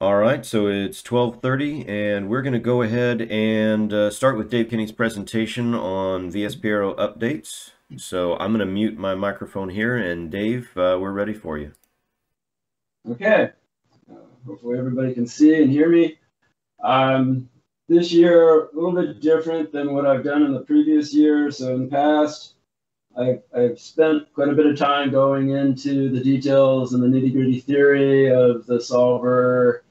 All right, so it's 12:30 and we're going to go ahead and uh, start with Dave Kinney's presentation on VSPAERO updates. So I'm going to mute my microphone here and Dave, uh, we're ready for you. Okay, uh, hopefully everybody can see and hear me. Um, this year, a little bit different than what I've done in the previous year. So in the past, I've, I've spent quite a bit of time going into the details and the nitty gritty theory of the solver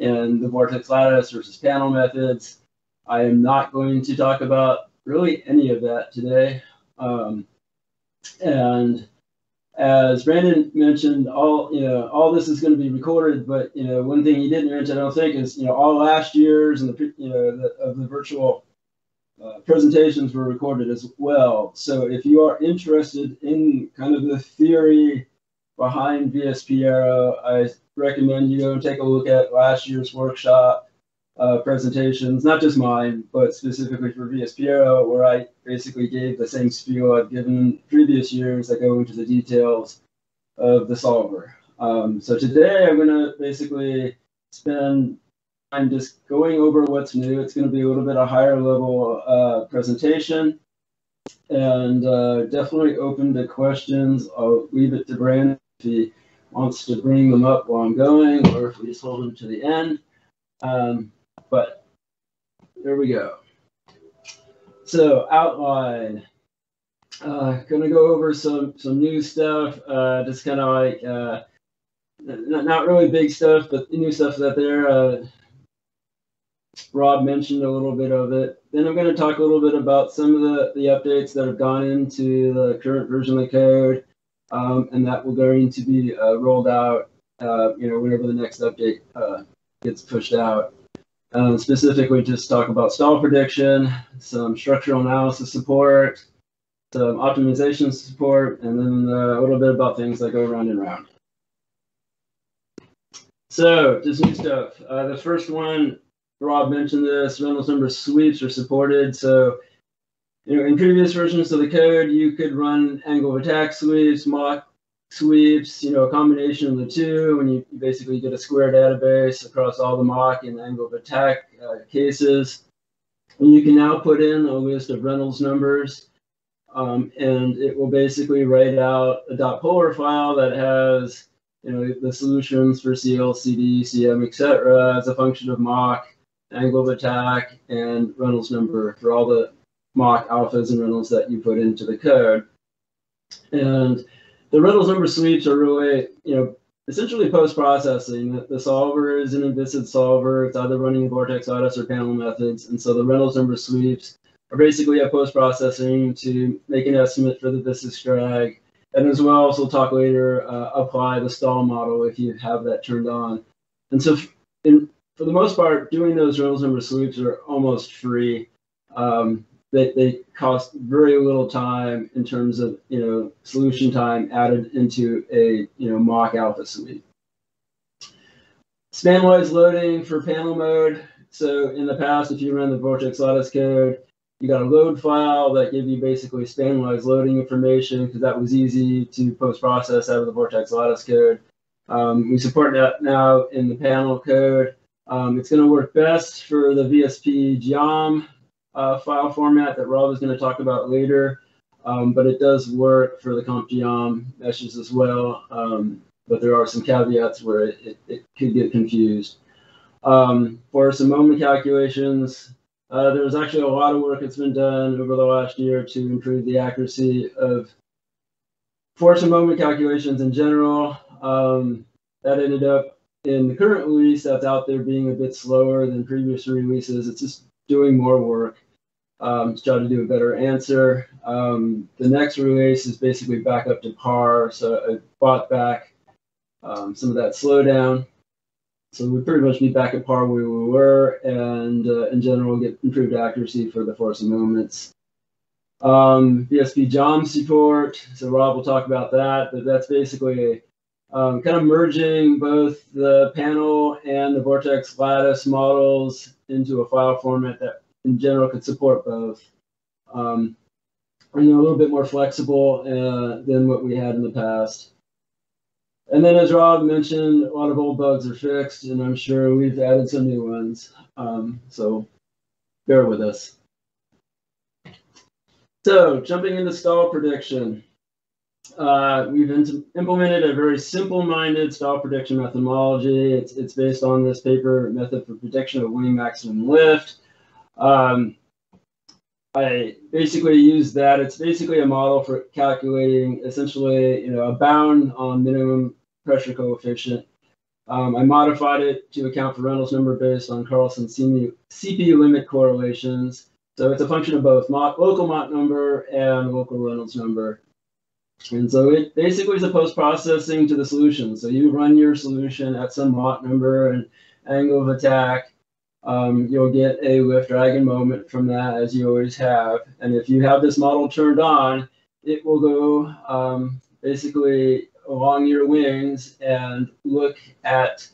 and the vortex lattice versus panel methods. I am not going to talk about really any of that today. Um, and as Brandon mentioned, all you know, all this is going to be recorded. But you know, one thing he didn't mention, I don't think, is you know, all last year's and the you know the, of the virtual uh, presentations were recorded as well. So if you are interested in kind of the theory behind VSPAERO, I recommend you go take a look at last year's workshop uh, presentations, not just mine, but specifically for VSPAERO, where I basically gave the same spiel I've given previous years that go into the details of the solver. Um, so today I'm going to basically spend time just going over what's new. It's going to be a little bit a higher level uh, presentation and uh, definitely open to questions. I'll leave it to Brandon if he wants to bring them up while I'm going, or if we just hold them to the end. Um, but there we go. So outline. Uh, gonna go over some some new stuff. Uh, just kind of like uh, not, not really big stuff, but new stuff that there. Uh, Rob mentioned a little bit of it. Then I'm going to talk a little bit about some of the, the updates that have gone into the current version of the code um, and that will going to be uh, rolled out, uh, you know, whenever the next update uh, gets pushed out. Um, specifically, just talk about stall prediction, some structural analysis support, some optimization support, and then uh, a little bit about things that go round and round. So, just new stuff. Uh, the first one, Rob mentioned this, Reynolds number sweeps are supported. So you know, in previous versions of the code, you could run angle of attack sweeps, Mach sweeps, you know, a combination of the two, and you basically get a square database across all the Mach and angle of attack uh, cases. And you can now put in a list of Reynolds numbers, um, and it will basically write out a dot .polar file that has, you know, the solutions for CL, CD, CM, etc. as a function of Mach, angle of attack, and Reynolds number for all the Mach alphas and Reynolds that you put into the code. And the Reynolds number sweeps are really, you know, essentially post-processing. The solver is an inviscid solver. It's either running Vortex Lattice or panel methods. And so the Reynolds number sweeps are basically a post-processing to make an estimate for the viscous drag. And as well, as we'll talk later, uh, apply the stall model if you have that turned on. And so in, for the most part, doing those Reynolds number sweeps are almost free. Um, they, they cost very little time in terms of you know solution time added into a you know Mach alpha suite. Spanwise loading for panel mode. So in the past, if you ran the Vortex Lattice code, you got a load file that gave you basically spanwise loading information because that was easy to post-process out of the Vortex Lattice code. Um, we support that now in the panel code. Um, it's going to work best for the VSP geom uh, file format that Rob is going to talk about later, um, but it does work for the CompGeom meshes as well. Um, but there are some caveats where it, it, it could get confused. Um, for some moment calculations, uh, there's actually a lot of work that's been done over the last year to improve the accuracy of force and moment calculations in general. Um, that ended up in the current release that's out there being a bit slower than previous releases. It's just doing more work um, to try to do a better answer. Um, the next release is basically back up to par, so I bought back um, some of that slowdown. So we pretty much be back at par where we were, and uh, in general get improved accuracy for the force of moments. Um, VSP geom support, so Rob will talk about that, but that's basically a um, kind of merging both the panel and the Vortex lattice models into a file format that in general could support both. Um, and a little bit more flexible uh, than what we had in the past. And then, as Rob mentioned, a lot of old bugs are fixed, and I'm sure we've added some new ones. Um, so bear with us. So, jumping into stall prediction. Uh, we've implemented a very simple-minded stall prediction methodology. It's, it's based on this paper method for prediction of wing maximum lift. Um, I basically use that. It's basically a model for calculating essentially, you know, a bound on minimum pressure coefficient. Um, I modified it to account for Reynolds number based on Carlson CP limit correlations. So it's a function of both Mach, local Mach number and local Reynolds number. And so it basically is a post-processing to the solution. So you run your solution at some Mach number and angle of attack. Um, you'll get a lift drag and moment from that as you always have. And if you have this model turned on, it will go um, basically along your wings and look at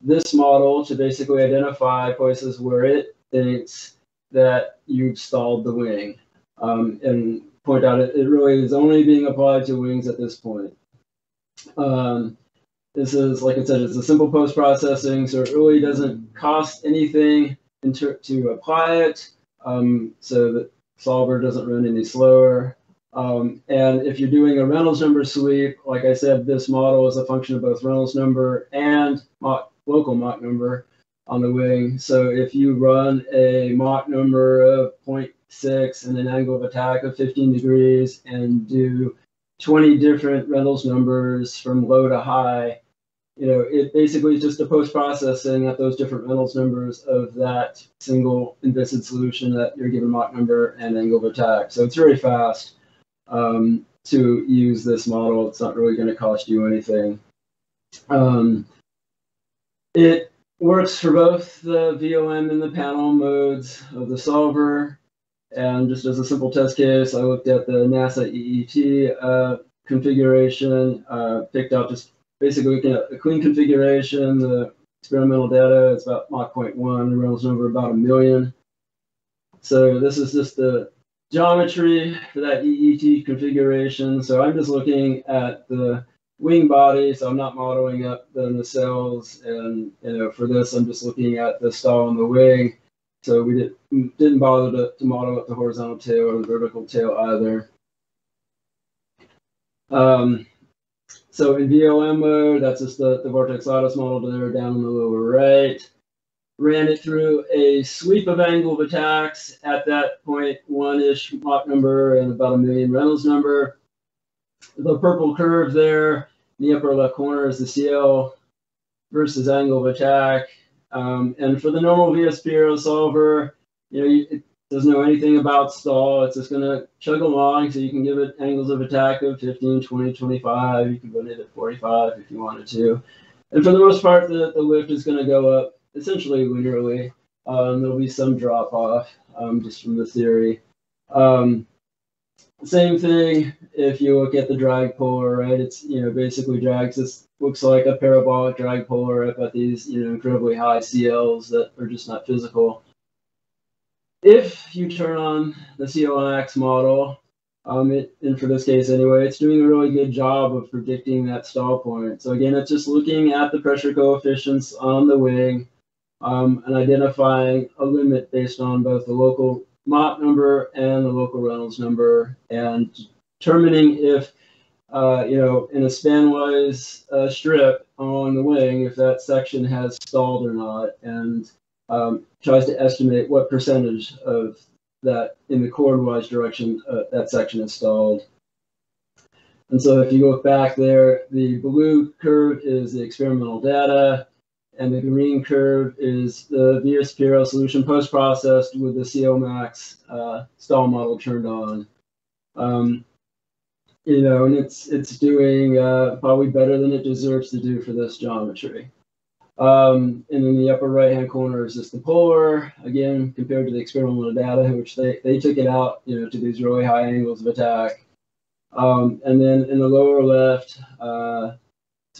this model to basically identify places where it thinks that you've stalled the wing. Um, and point out it, it really is only being applied to wings at this point. Um, this is, like I said, it's a simple post processing, so it really doesn't cost anything to apply it. Um, so the solver doesn't run any slower. Um, and if you're doing a Reynolds number sweep, like I said, this model is a function of both Reynolds number and Mach, local Mach number on the wing. So if you run a Mach number of 0.6 and an angle of attack of 15 degrees and do 20 different Reynolds numbers from low to high, you know, it basically is just a post-processing at those different Reynolds numbers of that single inviscid solution that you're given Mach number and angle of attack. So it's very fast um, to use this model. It's not really going to cost you anything. Um, it works for both the VLM and the panel modes of the solver. And just as a simple test case, I looked at the NASA EET uh, configuration, uh, picked out just basically looking at a clean configuration, the experimental data, it's about Mach 0.1, the Reynolds number about a million. So this is just the geometry for that EET configuration. So I'm just looking at the wing body, so I'm not modeling up the nacelles. And you know, for this, I'm just looking at the stall on the wing. So we did, didn't bother to, to model up the horizontal tail or the vertical tail either. Um, so in VLM mode, that's just the, the Vortex Lattice model there down in the lower right ran it through a sweep of angle of attacks at that point, one-ish Mach number and about a million Reynolds number. The purple curve there in the upper left corner is the CL versus angle of attack. Um, and for the normal VSP solver, you know, it doesn't know anything about stall. It's just going to chug along. So you can give it angles of attack of 15, 20, 25. You can go at 45 if you wanted to. And for the most part, the, the lift is going to go up essentially linearly. Um, there'll be some drop off um, just from the theory. Um, same thing if you look at the drag polar, right? It's you know basically drags this looks like a parabolic drag polar up at these you know incredibly high CLs that are just not physical. If you turn on the CLMax model, um, it, and for this case anyway, it's doing a really good job of predicting that stall point. So again, it's just looking at the pressure coefficients on the wing, um, and identifying a limit based on both the local Mach number and the local Reynolds number, and determining if, uh, you know, in a spanwise uh, strip along the wing, if that section has stalled or not, and um, tries to estimate what percentage of that in the chordwise direction uh, that section is stalled. And so if you look back there, the blue curve is the experimental data and the green curve is the VSPAERO solution post-processed with the CLMax uh, stall model turned on. Um, you know, and it's it's doing uh, probably better than it deserves to do for this geometry. Um, and in the upper right-hand corner is just the polar, again, compared to the experimental data, which they, they took it out, you know, to these really high angles of attack. Um, and then in the lower left, uh,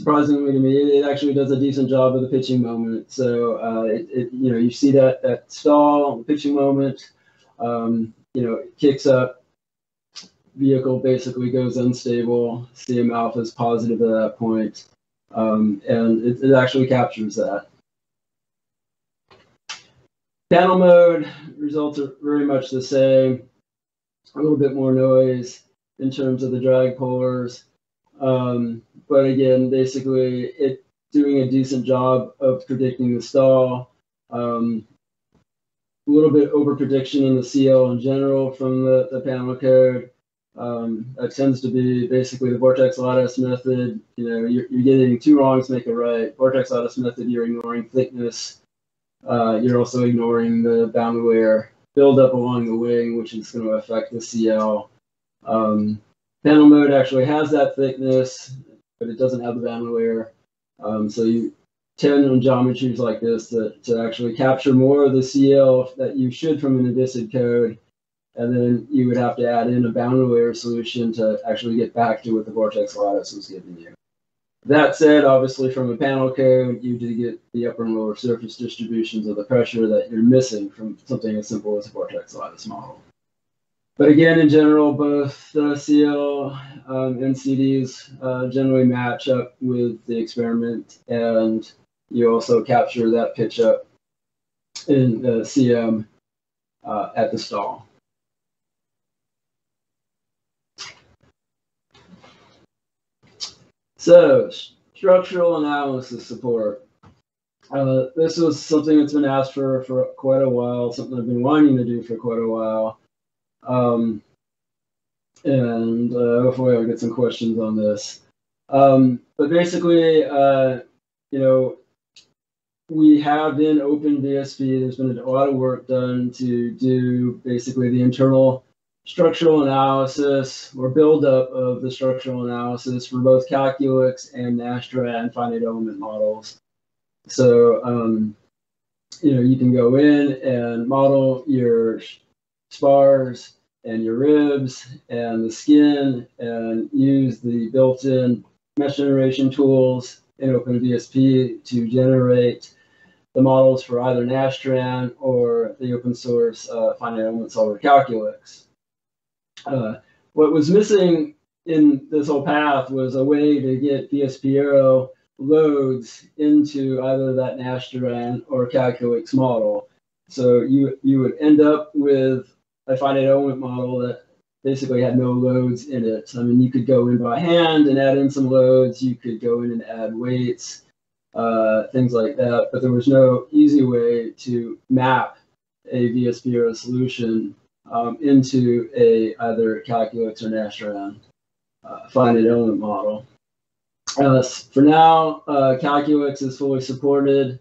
surprisingly to me, it actually does a decent job of the pitching moment. So uh, it, it, you know, you see that that stall, pitching moment, um, you know, it kicks up. Vehicle basically goes unstable. CM alpha is positive at that point. Um, and it, it actually captures that. Panel mode results are very much the same. A little bit more noise in terms of the drag polars. Um, but again, basically it doing a decent job of predicting the stall. Um, a little bit over prediction in the CL in general from the, the panel code. Um, that tends to be basically the vortex lattice method. You know, you're, you're getting two wrongs make a right. Vortex lattice method, you're ignoring thickness. Uh, you're also ignoring the boundary layer buildup along the wing, which is going to affect the CL. Um, panel mode actually has that thickness, but it doesn't have the boundary layer. Um, so you tend on geometries like this to, to actually capture more of the CL that you should from an Inviscid code and then you would have to add in a boundary layer solution to actually get back to what the vortex lattice was giving you. That said, obviously from a panel code, you do get the upper and lower surface distributions of the pressure that you're missing from something as simple as a vortex lattice model. But again, in general, both the CL um, and CDs uh, generally match up with the experiment, and you also capture that pitch up in the CM uh, at the stall. So, structural analysis support. Uh, this was something that's been asked for for quite a while, something I've been wanting to do for quite a while. Um, and uh, hopefully I'll get some questions on this. Um, but basically, uh, you know, we have been OpenVSP. There's been a lot of work done to do basically the internal structural analysis or buildup of the structural analysis for both Calculix and Nastran finite element models. So, um, you know, you can go in and model your spars and your ribs and the skin and use the built-in mesh generation tools in OpenVSP to generate the models for either Nastran or the open source uh, finite element solver Calculix. Uh, what was missing in this whole path was a way to get VSPAERO loads into either that Nastran or Calculix model. So you you would end up with a an element model that basically had no loads in it. I mean, you could go in by hand and add in some loads. You could go in and add weights, uh, things like that. But there was no easy way to map a VSPAERO solution um, into a either Calculix or Nastran uh, finite element model. Uh, for now, uh, Calculix is fully supported.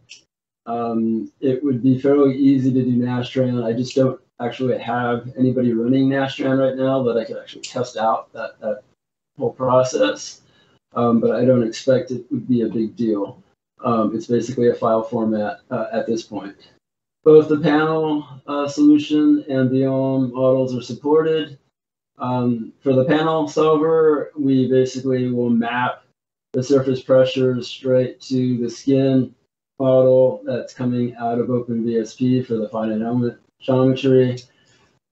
Um, it would be fairly easy to do Nastran. I just don't actually have anybody running Nastran right now that I could actually test out that, that whole process. Um, but I don't expect it would be a big deal. Um, it's basically a file format uh, at this point. Both the panel uh, solution and the OM models are supported. Um, for the panel solver, we basically will map the surface pressure straight to the skin model that's coming out of OpenVSP for the finite element geometry.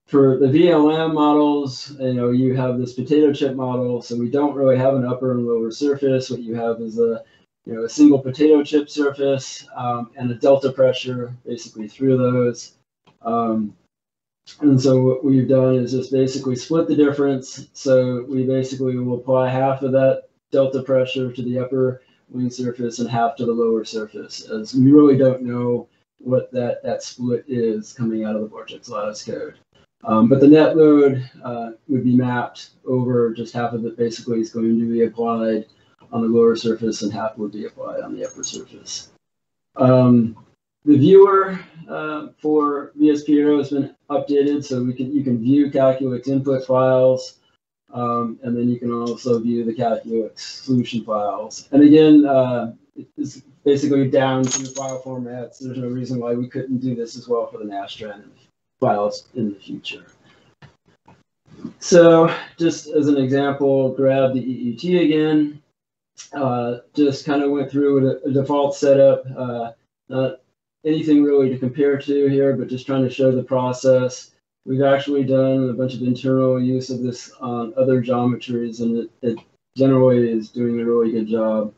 For the VLM models, you know, you have this potato chip model, so we don't really have an upper and lower surface. What you have is a you know, a single potato chip surface um, and a delta pressure basically through those. Um, and so what we've done is just basically split the difference. So we basically will apply half of that delta pressure to the upper wing surface and half to the lower surface, as we really don't know what that, that split is coming out of the vortex lattice code. Um, but the net load uh, would be mapped over just half of it basically is going to be applied on the lower surface and half would be applied on the upper surface. Um, the viewer uh, for VSPAERO has been updated, so we can you can view Calculix input files, um, and then you can also view the Calculix solution files. And again, uh, it's basically down to file formats. There's no reason why we couldn't do this as well for the Nastran files in the future. So just as an example, grab the EET again, uh, just kind of went through a, a default setup. Uh, not anything really to compare to here, but just trying to show the process. We've actually done a bunch of internal use of this on other geometries, and it, it generally is doing a really good job.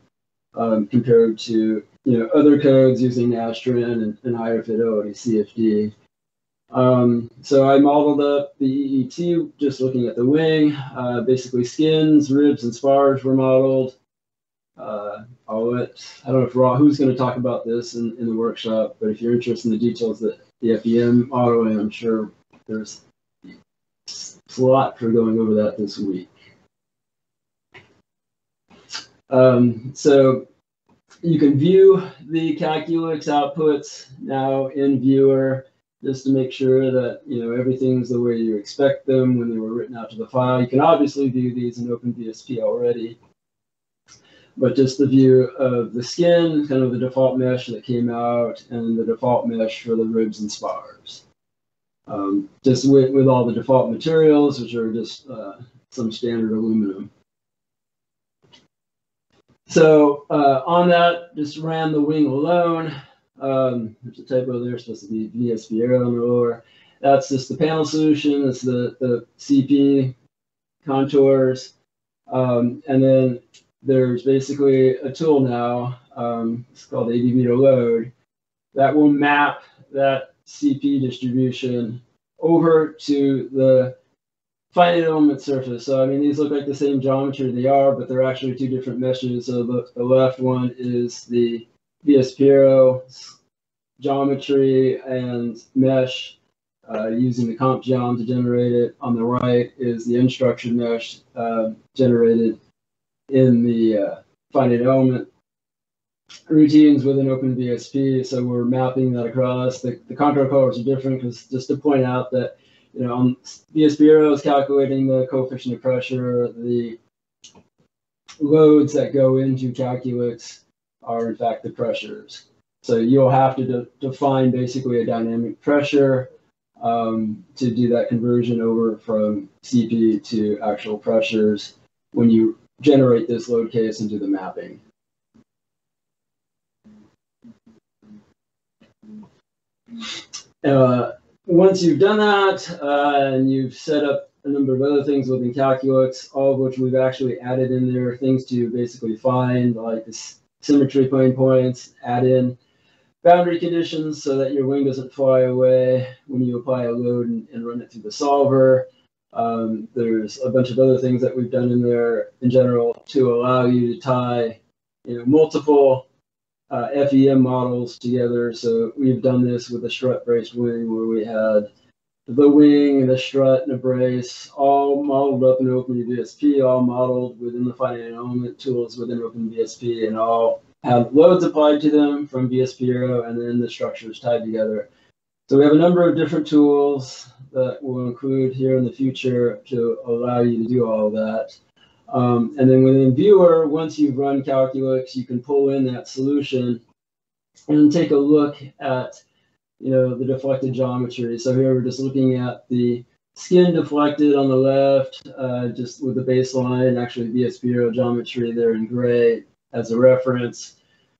Um, compared to you know other codes using Nastran and, and higher fidelity CFD. Um, so I modeled up the EET just looking at the wing. Uh, basically, skins, ribs, and spars were modeled. Uh, I'll let, I don't know if Raw, who's going to talk about this in, in the workshop, but if you're interested in the details that the FEM modeling, I'm sure there's a lot for going over that this week. Um, so you can view the Calculix outputs now in viewer just to make sure that you know everything's the way you expect them when they were written out to the file. You can obviously view these in OpenVSP already, but just the view of the skin, kind of the default mesh that came out, and the default mesh for the ribs and spars. Um, just with, with all the default materials, which are just uh, some standard aluminum. So uh, on that, just ran the wing alone. Um, there's a typo there, supposed to be VSPAERO on the lower. That's just the panel solution. It's the, the CP contours. Um, and then there's basically a tool now. Um, it's called ADB to load that will map that CP distribution over to the finite element surface. So I mean, these look like the same geometry they are, but they're actually two different meshes. So the, the left one is the VSPAERO geometry and mesh uh, using the comp geom to generate it. On the right is the unstructured mesh uh, generated in the uh, finite element routines within OpenVSP. So we're mapping that across. The, the contour colors are different because just to point out that you know, um, VSPAERO is calculating the coefficient of pressure. The loads that go into Calculix are in fact the pressures. So you'll have to de define basically a dynamic pressure um, to do that conversion over from CP to actual pressures when you generate this load case and do the mapping. Uh, once you've done that uh, and you've set up a number of other things within Calculix, all of which we've actually added in there, things to basically find like the symmetry plane points, add in boundary conditions so that your wing doesn't fly away when you apply a load and, and run it through the solver. Um, there's a bunch of other things that we've done in there in general to allow you to tie you know, multiple uh, FEM models together. So we've done this with a strut brace wing where we had the wing and the strut and a brace all modeled up in OpenVSP, all modeled within the finite element tools within OpenVSP, and all have loads applied to them from VSPAERO, and then the structures tied together. So we have a number of different tools that we'll include here in the future to allow you to do all of that. Um, and then within Viewer, once you've run Calculix, you can pull in that solution and take a look at, you know, the deflected geometry. So here we're just looking at the skin deflected on the left, uh, just with the baseline, actually VSPAERO geometry there in gray as a reference.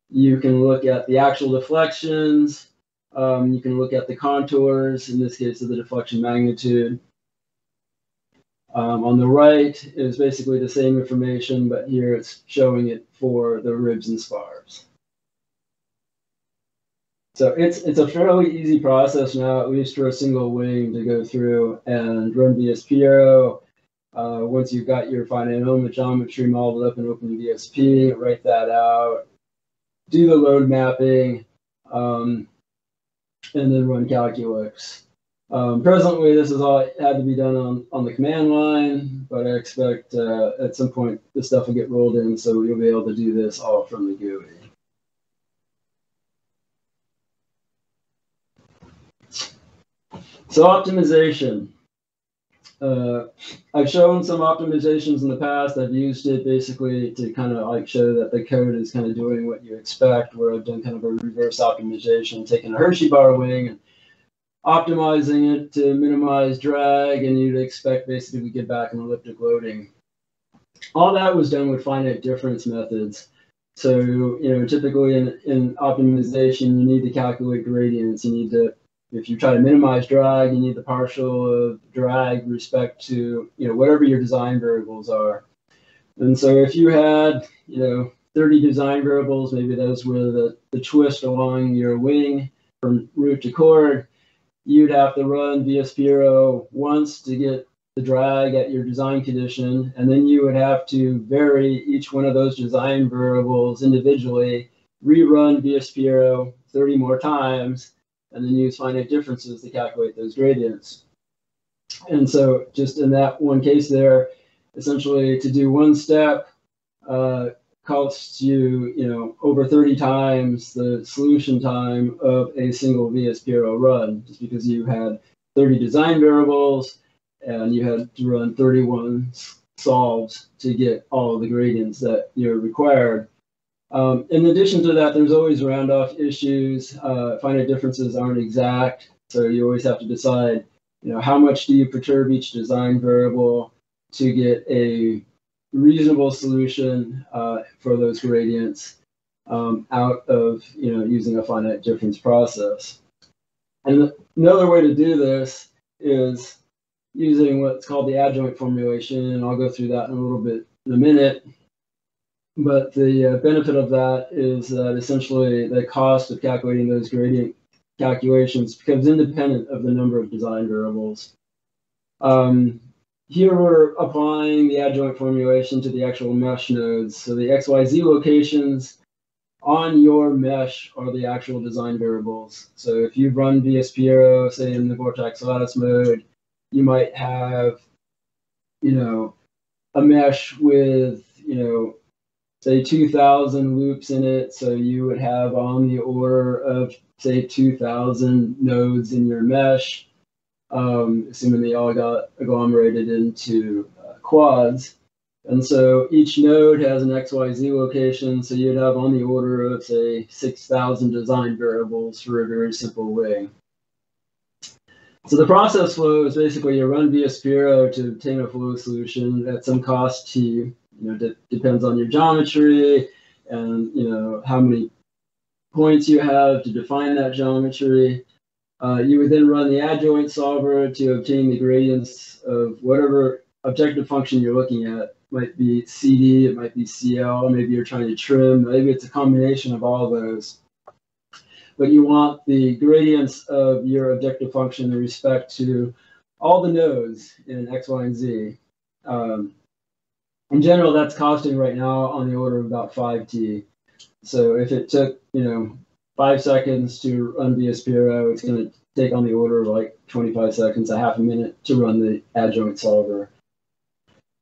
You can look at the actual deflections. Um, you can look at the contours, in this case of the deflection magnitude. Um, on the right is basically the same information, but here it's showing it for the ribs and spars. So it's it's a fairly easy process now, at least for a single wing to go through and run VSPAERO. Uh, once you've got your finite geometry modeled up and in OpenVSP, write that out, do the load mapping, um, and then run Calculix. Um, presently, this is all had to be done on, on the command line, but I expect uh, at some point this stuff will get rolled in, so you'll be able to do this all from the GUI. So optimization. Uh, I've shown some optimizations in the past. I've used it basically to kind of like show that the code is kind of doing what you expect, where I've done kind of a reverse optimization, taking a Hershey bar wing and optimizing it to minimize drag, and you'd expect basically we get back an elliptic loading. All that was done with finite difference methods. So, you know, typically in, in optimization, you need to calculate gradients. You need to, if you try to minimize drag, you need the partial of drag respect to, you know, whatever your design variables are. And so if you had, you know, 30 design variables. Maybe those were the, the twist along your wing from root to chord. You'd have to run VSPAERO once to get the drag at your design condition, and then you would have to vary each one of those design variables individually, rerun VSPAERO 30 more times, and then use finite differences to calculate those gradients. And so just in that one case there, essentially to do one step uh, costs you, you know, over 30 times the solution time of a single VSPAERO run, just because you had 30 design variables and you had to run 31 solves to get all of the gradients that you're required. Um, in addition to that, there's always round-off issues. Uh, finite differences aren't exact, so you always have to decide, you know, how much do you perturb each design variable to get a reasonable solution uh, for those gradients um, out of, you know, using a finite difference process. And another way to do this is using what's called the adjoint formulation, and I'll go through that in a little bit in a minute. But the uh, benefit of that is that essentially the cost of calculating those gradient calculations becomes independent of the number of design variables. Um, here we're applying the adjoint formulation to the actual mesh nodes. So the XYZ locations on your mesh are the actual design variables. So if you run VSPAERO, say in the Vortex lattice mode, you might have, you know, a mesh with, you know, say 2000 loops in it. So you would have on the order of, say, 2000 nodes in your mesh, um, assuming they all got agglomerated into uh, quads. And so each node has an XYZ location. So you'd have on the order of, say, 6,000 design variables for a very simple way. So the process flow is basically you run VSPAERO to obtain a flow solution at some cost to you. You know, de depends on your geometry and you know how many points you have to define that geometry. Uh, you would then run the adjoint solver to obtain the gradients of whatever objective function you're looking at. It might be CD, it might be CL, maybe you're trying to trim, maybe it's a combination of all those but you want the gradients of your objective function in respect to all the nodes in X, Y, and Z. Um, in general, that's costing right now on the order of about 5t. So if it took, you know, five seconds to run VSPAERO, it's going to take on the order of like 25 seconds, a half a minute to run the adjoint solver.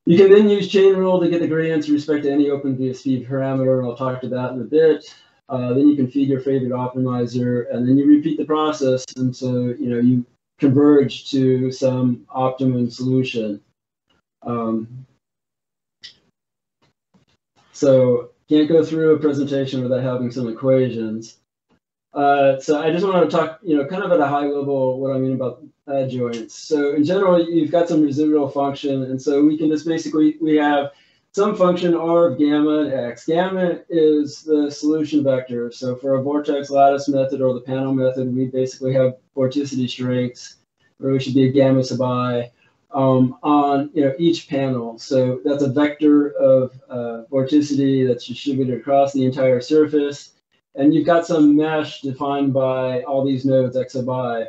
You can then use chain rule to get the gradients with respect to any open VSP parameter, and I'll talk to that in a bit. Uh, then you can feed your favorite optimizer, and then you repeat the process until you know you converge to some optimum solution. Um, so can't go through a presentation without having some equations. Uh, so I just want to talk, you know, kind of at a high level what I mean about adjoints. So in general, you've got some residual function, and so we can just basically we have some function R of gamma and X. Gamma is the solution vector. So for a vortex lattice method or the panel method, we basically have vorticity strengths, or we should be a gamma sub i um, on you know each panel. So that's a vector of uh, vorticity that's distributed across the entire surface. And you've got some mesh defined by all these nodes X sub i.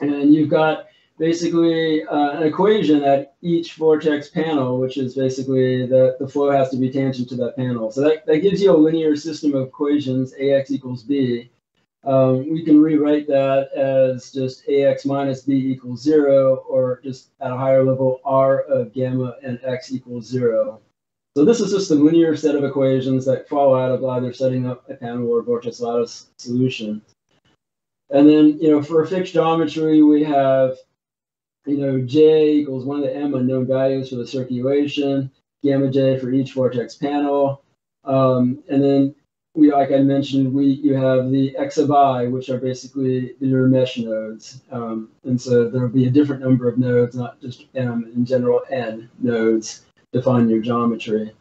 And you've got basically uh, an equation at each vortex panel, which is basically that the flow has to be tangent to that panel. So that, that gives you a linear system of equations, ax equals b. Um, we can rewrite that as just ax minus b equals zero, or just at a higher level, r of gamma and x equals zero. So this is just a linear set of equations that fall out of either setting up a panel or vortex lattice solution. And then, you know, for a fixed geometry, we have you know, J equals one of the M unknown values for the circulation, gamma J for each vortex panel. Um, and then we, like I mentioned, we you have the X of I, which are basically your mesh nodes. Um, and so there will be a different number of nodes, not just M, in general N nodes, define your geometry.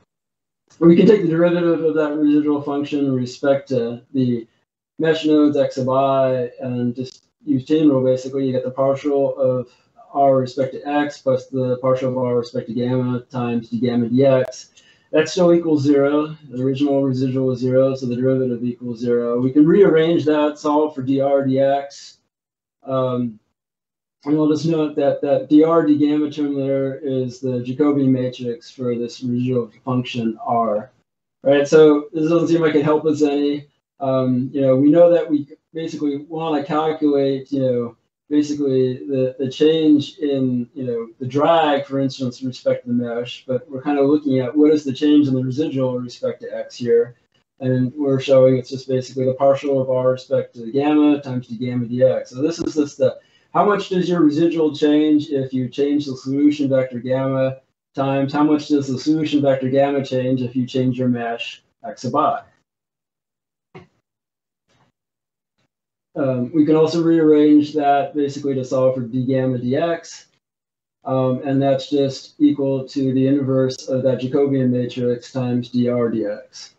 We can take the derivative of that residual function in respect to the mesh nodes X of I and just use chain rule basically. You get the partial of r with respect to x plus the partial of r with respect to gamma times d gamma dx. that still equals zero. The original residual is zero, so the derivative equals zero. We can rearrange that, solve for dr dx. Um, and I'll just note that that dr d gamma term there is the Jacobian matrix for this residual function r. Right, so this doesn't seem like it helps us any. Um, you know, we know that we basically want to calculate, you know, basically the, the change in you know the drag, for instance, with respect to the mesh, but we're kind of looking at what is the change in the residual with respect to x here. And we're showing it's just basically the partial of r respect to the gamma times d gamma dx. So this is just the how much does your residual change if you change the solution vector gamma times how much does the solution vector gamma change if you change your mesh x sub i. Um, we can also rearrange that basically to solve for d gamma dx. Um, and that's just equal to the inverse of that Jacobian matrix times dr dx.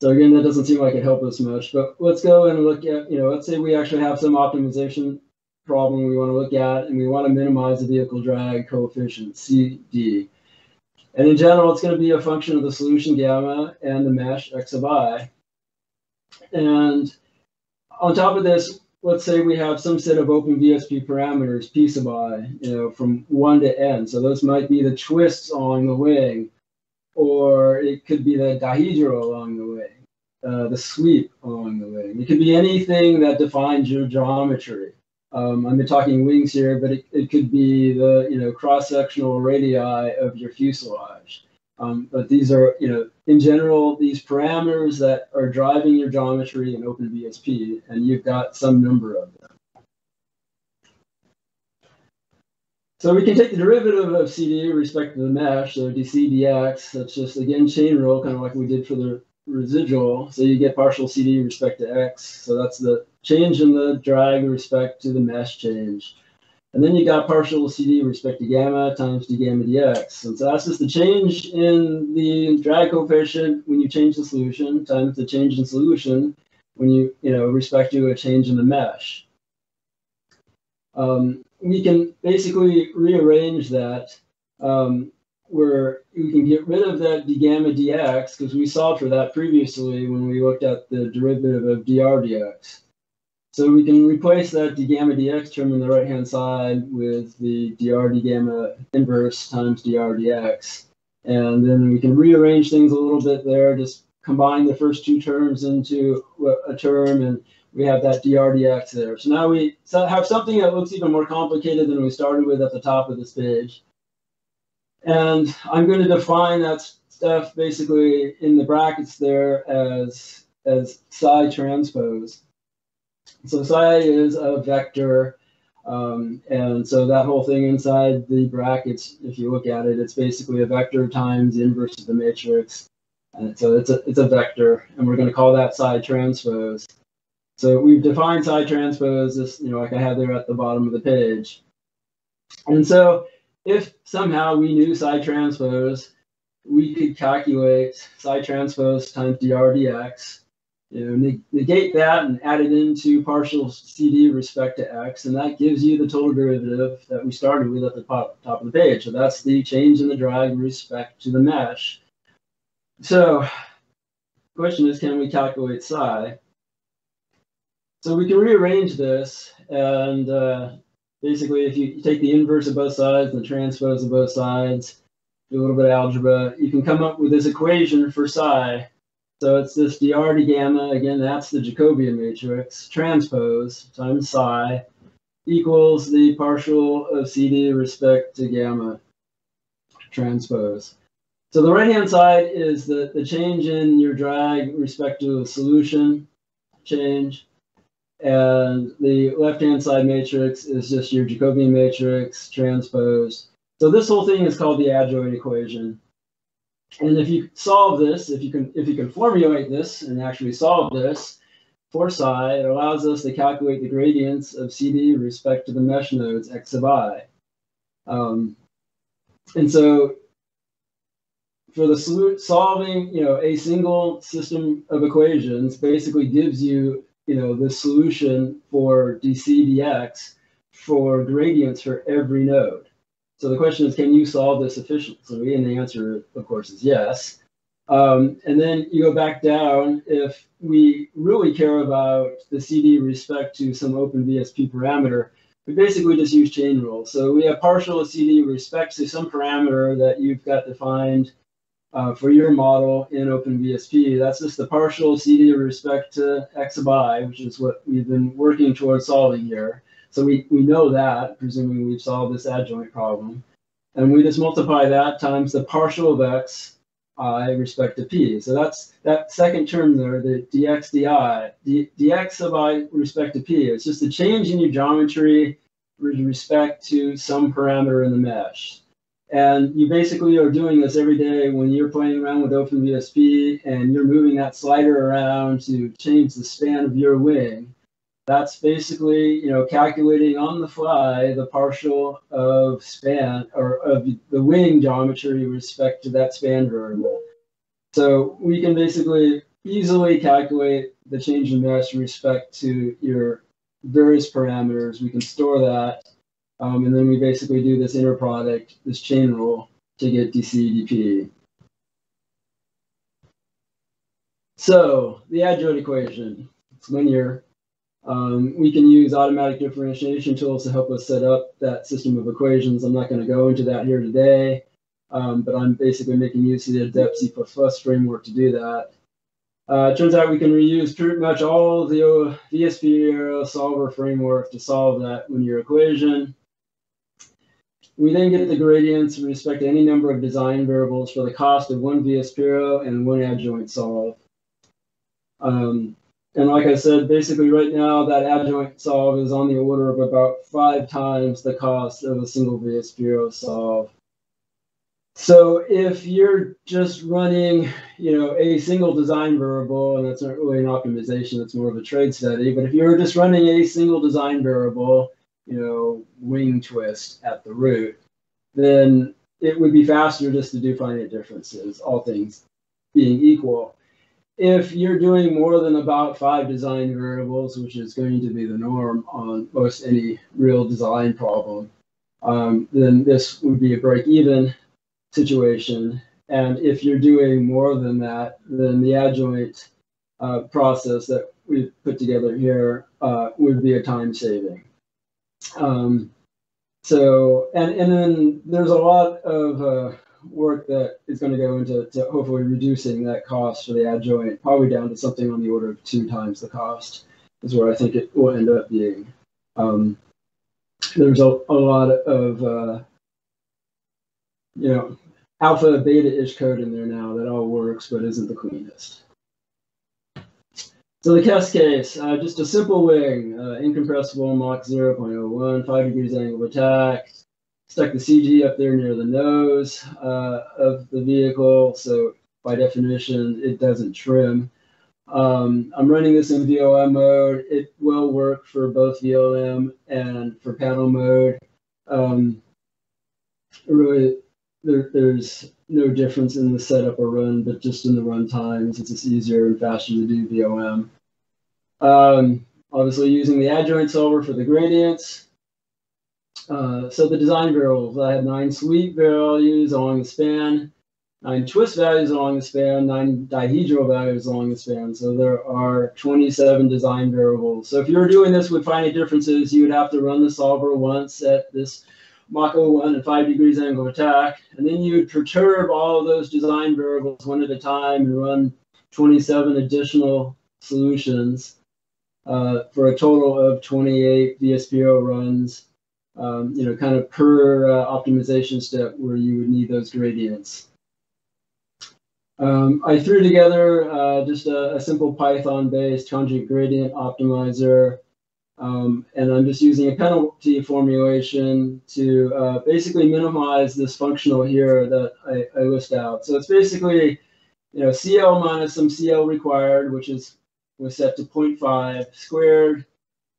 So again, that doesn't seem like it helped us much, but let's go and look at, you know, let's say we actually have some optimization problem we want to look at, and we want to minimize the vehicle drag coefficient, CD. And in general, it's going to be a function of the solution gamma and the mesh x of i. And on top of this, let's say we have some set of open VSP parameters, p sub i, you know, from one to n. So those might be the twists along the wing, or it could be the dihedral along the way, uh, the sweep along the wing. It could be anything that defines your geometry. Um, I'm talking wings here, but it, it could be the you know cross-sectional radii of your fuselage. Um, but these are, you know, in general, these parameters that are driving your geometry in OpenVSP, and you've got some number of them. So we can take the derivative of CD with respect to the mesh, so dc dx, that's just, again, chain rule, kind of like we did for the residual. So you get partial CD with respect to x, so that's the change in the drag with respect to the mesh change. And then you got partial CD with respect to gamma times d gamma dx. And so that's just the change in the drag coefficient when you change the solution times the change in solution when you, you know, respect to a change in the mesh. Um, we can basically rearrange that um, where we can get rid of that d gamma dx because we solved for that previously when we looked at the derivative of dr dx. So we can replace that d gamma dx term on the right hand side with the dr d gamma inverse times dr dx. And then we can rearrange things a little bit there, just combine the first two terms into a term, and we have that drdx there. So now we have something that looks even more complicated than we started with at the top of this page. And I'm going to define that stuff basically in the brackets there as, as psi transpose. So psi is a vector. Um, and so that whole thing inside the brackets, if you look at it, it's basically a vector times inverse of the matrix. And so it's a, it's a vector, and we're going to call that psi transpose. So we've defined psi transpose, this, you know, like I had there at the bottom of the page. And so if somehow we knew psi transpose, we could calculate psi transpose times dr dx you know, negate that and add it into partial CD respect to X, and that gives you the total derivative that we started with at the top, top of the page. So that's the change in the drag respect to the mesh. So the question is, can we calculate psi? So we can rearrange this, and uh, basically if you take the inverse of both sides and the transpose of both sides, do a little bit of algebra, you can come up with this equation for psi so it's this dr d gamma, again, that's the Jacobian matrix, transpose times psi equals the partial of CD respect to gamma transpose. So the right-hand side is the, the change in your drag respect to the solution change. And the left-hand side matrix is just your Jacobian matrix transpose. So this whole thing is called the adjoint equation. And if you solve this, if you can if you can formulate this and actually solve this for psi, it allows us to calculate the gradients of CD with respect to the mesh nodes x sub i. Um, and so for the solving, you know, a single system of equations basically gives you, you know, the solution for DCDX for gradients for every node. So the question is, can you solve this efficiently? And the answer, of course, is yes. Um, and then you go back down if we really care about the CD respect to some open VSP parameter, we basically just use chain rules. So we have partial CD respect to some parameter that you've got defined uh, for your model in OpenVSP. That's just the partial CD with respect to x i, which is what we've been working towards solving here. So we, we know that, presuming we've solved this adjoint problem. And we just multiply that times the partial of x i respect to p. So that's that second term there, the dx di, d, dx sub i respect to p. It's just a change in your geometry with respect to some parameter in the mesh. And you basically are doing this every day when you're playing around with OpenVSP and you're moving that slider around to change the span of your wing. That's basically, you know, calculating on the fly the partial of span or of the wing geometry with respect to that span variable. So we can basically easily calculate the change in mesh with respect to your various parameters. We can store that um, and then we basically do this inner product, this chain rule to get DC dp. So the adjoint equation, it's linear. Um, we can use automatic differentiation tools to help us set up that system of equations. I'm not going to go into that here today, um, but I'm basically making use of the adept C++ framework to do that. Uh, it turns out we can reuse pretty much all the VSP solver framework to solve that linear equation. We then get the gradients with respect to any number of design variables for the cost of one VSPAERO and one adjoint solve. Um, and like I said, basically right now that adjoint solve is on the order of about five times the cost of a single VSPAERO solve. So if you're just running, you know, a single design variable, and that's not really an optimization, it's more of a trade study, but if you're just running a single design variable, you know, wing twist at the root, then it would be faster just to do finite differences, all things being equal. If you're doing more than about five design variables, which is going to be the norm on most any real design problem, um, then this would be a break even situation. And if you're doing more than that, then the adjoint uh, process that we've put together here uh, would be a time saving. Um, so, and, and then there's a lot of uh, work that is going to go into to hopefully reducing that cost for the adjoint, probably down to something on the order of two times the cost, is where I think it will end up being. Um, there's a, a lot of, uh, you know, alpha beta ish code in there now that all works but isn't the cleanest. So the test case, uh, just a simple wing, uh, incompressible Mach 0.01, 5 degrees angle of attack. Stuck the CG up there near the nose uh, of the vehicle, so by definition, it doesn't trim. Um, I'm running this in VLM mode. It will work for both VLM and for panel mode. Um, really, there, there's no difference in the setup or run, but just in the run times, it's just easier and faster to do VLM. Um, obviously using the adjoint solver for the gradients. Uh, so the design variables, I have nine sweep values along the span, nine twist values along the span, nine dihedral values along the span. So there are 27 design variables. So if you were doing this with finite differences, you would have to run the solver once at this Mach 01 and 5 degrees angle of attack. And then you would perturb all of those design variables one at a time and run 27 additional solutions uh, for a total of 28 VSPAERO runs, um, you know, kind of per uh, optimization step where you would need those gradients. Um, I threw together uh, just a, a simple Python-based conjugate gradient optimizer, um, and I'm just using a penalty formulation to uh, basically minimize this functional here that I, I list out. So it's basically, you know, CL minus some CL required, which is was set to 0.5 squared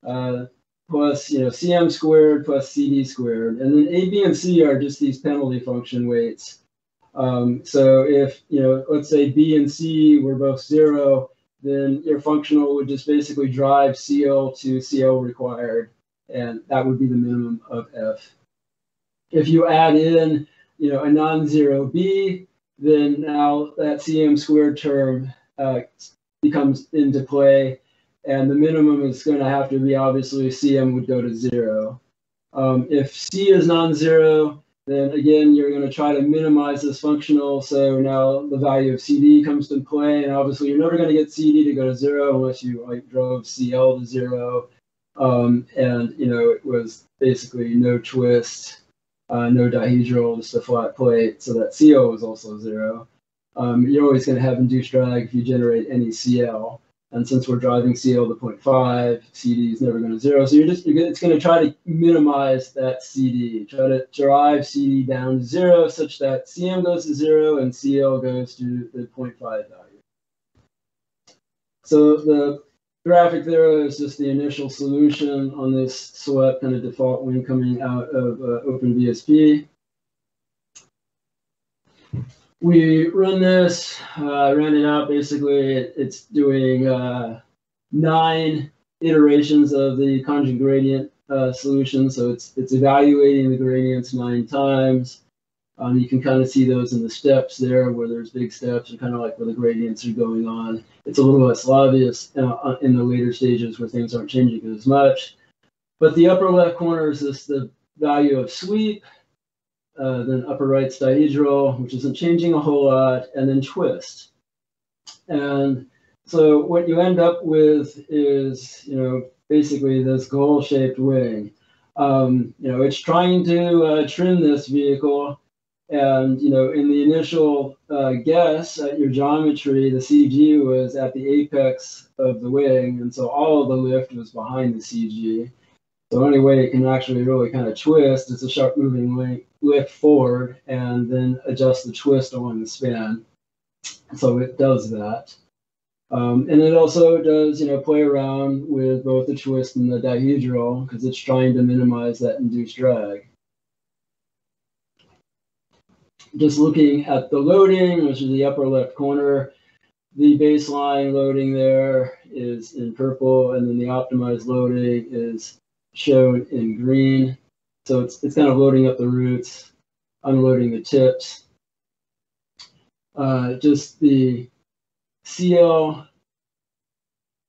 uh, plus, you know, cm squared plus cd squared. And then a, b, and c are just these penalty function weights. Um, so if, you know, let's say b and c were both zero, then your functional would just basically drive CL to CL required, and that would be the minimum of F. if you add in, you know, a non-zero b, then now that CM squared term uh, becomes into play, and the minimum is going to have to be obviously CM would go to zero. Um, if C is non-zero, then again, you're going to try to minimize this functional. So now the value of CD comes to play, and obviously you're never going to get CD to go to zero unless you like drove CL to zero. Um, and you know it was basically no twist, uh, no dihedral, just a flat plate, so that CO was also zero. Um, you're always going to have induced drag if you generate any CL. And since we're driving CL to 0.5, CD is never going to zero. So you're just, you're, it's going to try to minimize that CD, try to drive CD down to zero such that CM goes to zero and CL goes to the 0.5 value. So the graphic there is just the initial solution on this SWEP kind of default when coming out of uh, OpenVSP we run this, uh, ran it out. Basically, it, it's doing uh, nine iterations of the conjugate gradient uh, solution. So it's it's evaluating the gradients nine times. Um, you can kind of see those in the steps there, where there's big steps, and kind of like where the gradients are going on. It's a little less obvious uh, in the later stages where things aren't changing as much. But the upper left corner is just the value of sweep, uh, then upper right's dihedral, which isn't changing a whole lot, and then twist. And so what you end up with is, you know, basically this gull-shaped wing. Um, you know, it's trying to uh, trim this vehicle, and you know, in the initial uh, guess at your geometry, the CG was at the apex of the wing, and so all of the lift was behind the CG. So the only way it can actually really kind of twist is a sharp moving lift forward and then adjust the twist along the span. So it does that. Um, and it also does, you know, play around with both the twist and the dihedral because it's trying to minimize that induced drag. Just looking at the loading, which is the upper left corner, the baseline loading there is in purple, and then the optimized loading is shown in green. So it's, it's kind of loading up the roots, unloading the tips. Uh, just the CL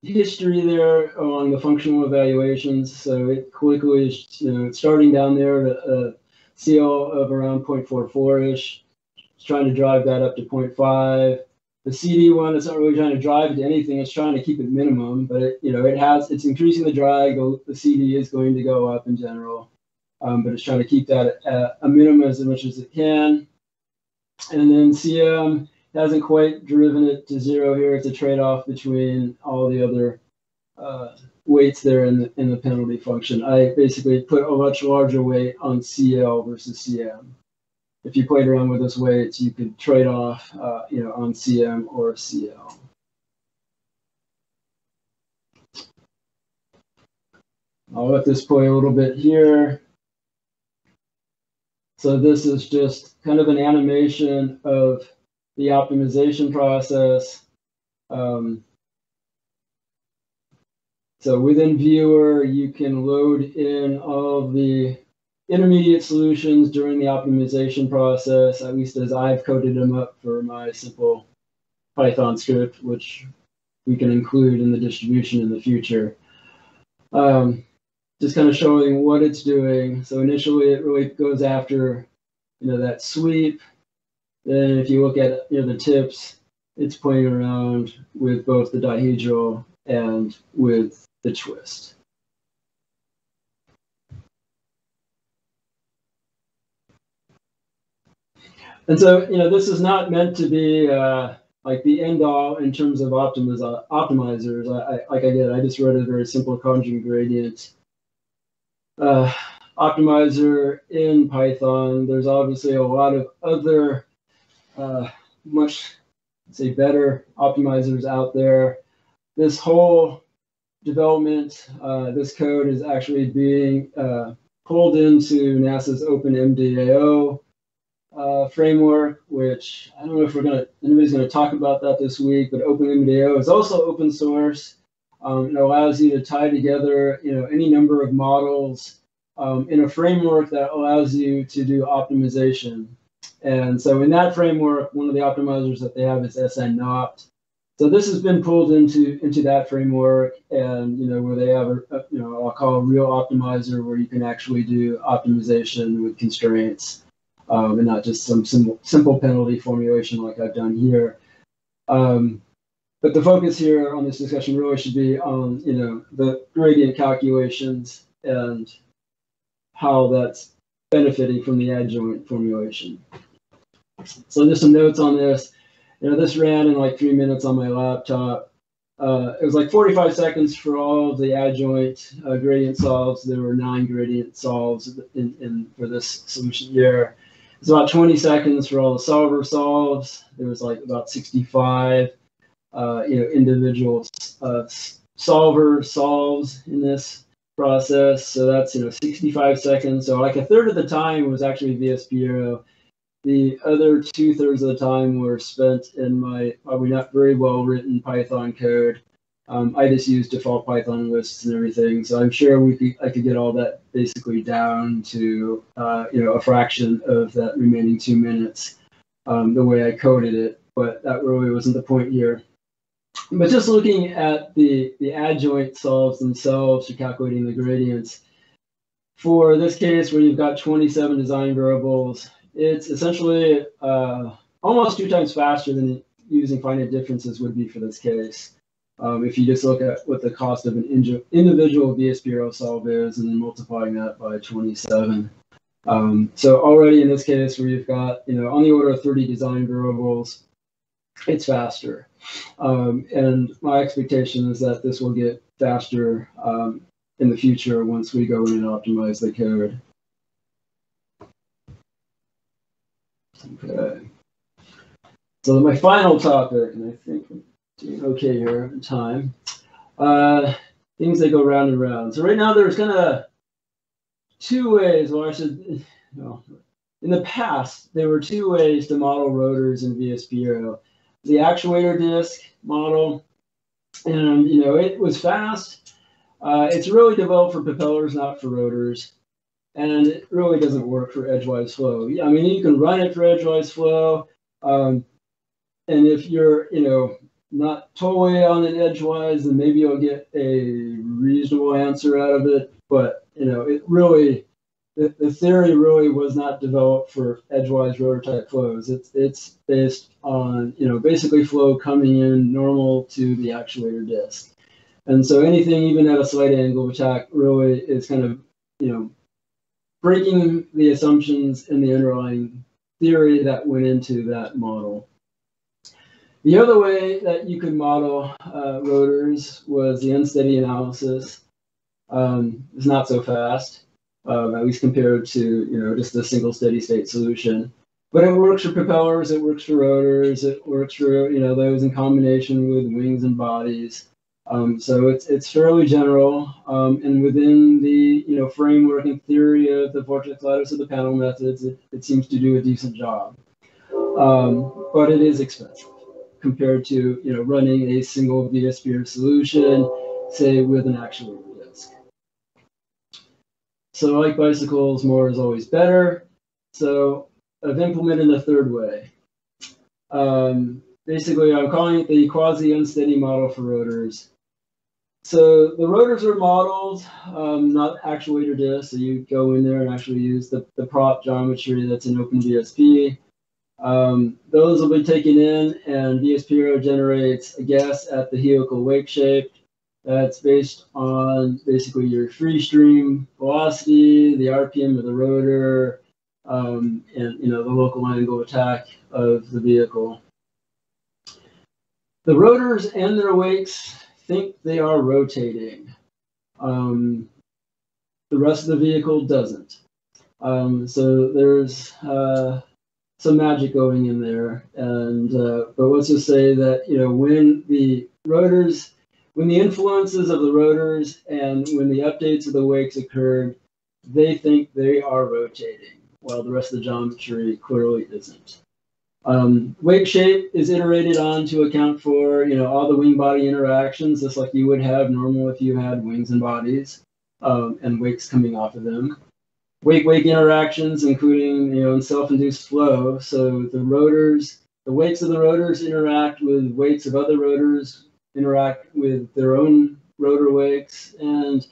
history there along the functional evaluations. So it quickly, you know, starting down there at a CL of around 0.44-ish, It's trying to drive that up to 0.5 the CD one, it's not really trying to drive to anything. It's trying to keep it minimum, but it, you know, it has, it's increasing the drag. The CD is going to go up in general, um, but it's trying to keep that at a minimum as much as it can. And then CM hasn't quite driven it to zero here. It's a trade-off between all the other uh, weights there in the, in the penalty function. I basically put a much larger weight on CL versus CM if you played around with those weights, you could trade off, uh, you know, on CM or CL. I'll let this play a little bit here. So this is just kind of an animation of the optimization process. Um, so within Viewer, you can load in all the intermediate solutions during the optimization process, at least as I've coded them up for my simple Python script, which we can include in the distribution in the future. Um, just kind of showing what it's doing. So initially it really goes after, you know, that sweep. Then if you look at, you know, the tips, it's playing around with both the dihedral and with the twist. And so, you know, this is not meant to be uh, like the end all in terms of optimiz optimizers. I, I, like I did, I just wrote a very simple conjugate gradient uh, optimizer in Python. There's obviously a lot of other uh, much, say, better optimizers out there. This whole development, uh, this code is actually being uh, pulled into NASA's OpenMDAO uh, framework, which I don't know if we're gonna anybody's gonna talk about that this week, but Open OpenMDAO is also open source. Um, it allows you to tie together, you know, any number of models um, in a framework that allows you to do optimization. And so in that framework, one of the optimizers that they have is SNOpt. So this has been pulled into into that framework, and you know where they have a, a you know I'll call a real optimizer where you can actually do optimization with constraints, um, and not just some simple simple penalty formulation like I've done here. Um, but the focus here on this discussion really should be on you know the gradient calculations and how that's benefiting from the adjoint formulation. So there's some notes on this. You know, this ran in like three minutes on my laptop. Uh, it was like 45 seconds for all of the adjoint uh, gradient solves. There were nine gradient solves in, in for this solution here. It's about 20 seconds for all the solver solves. There was like about 65, uh, you know, individual uh, solver solves in this process. So that's, you know, 65 seconds. So like a third of the time was actually VSPAERO. The other two thirds of the time were spent in my probably not very well written Python code. Um, I just use default Python lists and everything. So I'm sure we could, I could get all that basically down to, uh, you know, a fraction of that remaining two minutes um, the way I coded it. But that really wasn't the point here. But just looking at the, the adjoint solves themselves for calculating the gradients, for this case where you've got 27 design variables, it's essentially uh, almost two times faster than using finite differences would be for this case. Um, if you just look at what the cost of an individual VSPAERO solve is and then multiplying that by 27. Um, so already in this case where you've got, you know, on the order of 30 design variables, it's faster. Um, and my expectation is that this will get faster um, in the future once we go in and optimize the code. Okay. So my final topic, and I think doing okay here in time, uh, things that go round and round. So right now there's kind of two ways, or I should, you know, in the past, there were two ways to model rotors in VSPAERO the actuator disk model, and you know it was fast. Uh, it's really developed for propellers, not for rotors, and it really doesn't work for edgewise flow. I mean you can run it for edgewise flow, um, and if you're you know not totally on an edgewise, then maybe you'll get a reasonable answer out of it. But you know it really the, the theory really was not developed for edgewise rotor type flows. It's it's based on you know basically flow coming in normal to the actuator disk, and so anything even at a slight angle of attack really is kind of you know breaking the assumptions in the underlying theory that went into that model. The other way that you could model uh, rotors was the unsteady analysis. Um, it's not so fast um, at least compared to you know just a single steady state solution. But it works for propellers, it works for rotors, it works for you know those in combination with wings and bodies. Um, so it's it's fairly general, um, and within the you know framework and theory of the vortex lattice of the panel methods, it, it seems to do a decent job. Um, but it is expensive compared to you know running a single VSPAERO solution, say with an actuator. So I like bicycles, more is always better. So I've implemented a third way. Um, basically, I'm calling it the quasi-unsteady model for rotors. So the rotors are modeled, um, not actuator disks. So you go in there and actually use the, the prop geometry that's in OpenVSP. Um, those will be taken in, and VSPAERO generates a guess at the helical wake shape. That's based on basically your free stream velocity, the RPM of the rotor, um, and you know the local angle attack of the vehicle. The rotors and their wakes think they are rotating. Um, the rest of the vehicle doesn't. Um, so there's uh, some magic going in there. And uh, but let's just say that you know when the rotors when the influences of the rotors and when the updates of the wakes occurred, they think they are rotating, while the rest of the geometry clearly isn't. Um, wake shape is iterated on to account for you know all the wing body interactions, just like you would have normal if you had wings and bodies. um, and wakes coming off of them. Wake-wake interactions, including you know self-induced flow. So the rotors, the wakes of the rotors interact with wakes of other rotors, interact with their own rotor wakes, and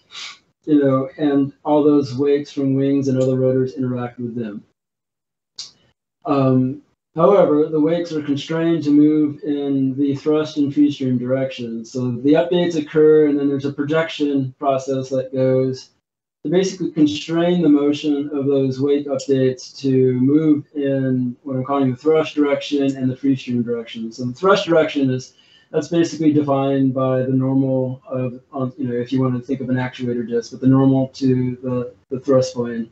you know, and all those wakes from wings and other rotors interact with them. Um, however, the wakes are constrained to move in the thrust and free stream directions. So the updates occur, and then there's a projection process that goes to basically constrain the motion of those wake updates to move in what I'm calling the thrust direction and the free stream direction. So the thrust direction is that's basically defined by the normal of, um, you know, if you want to think of an actuator disc, but the normal to the, the thrust plane.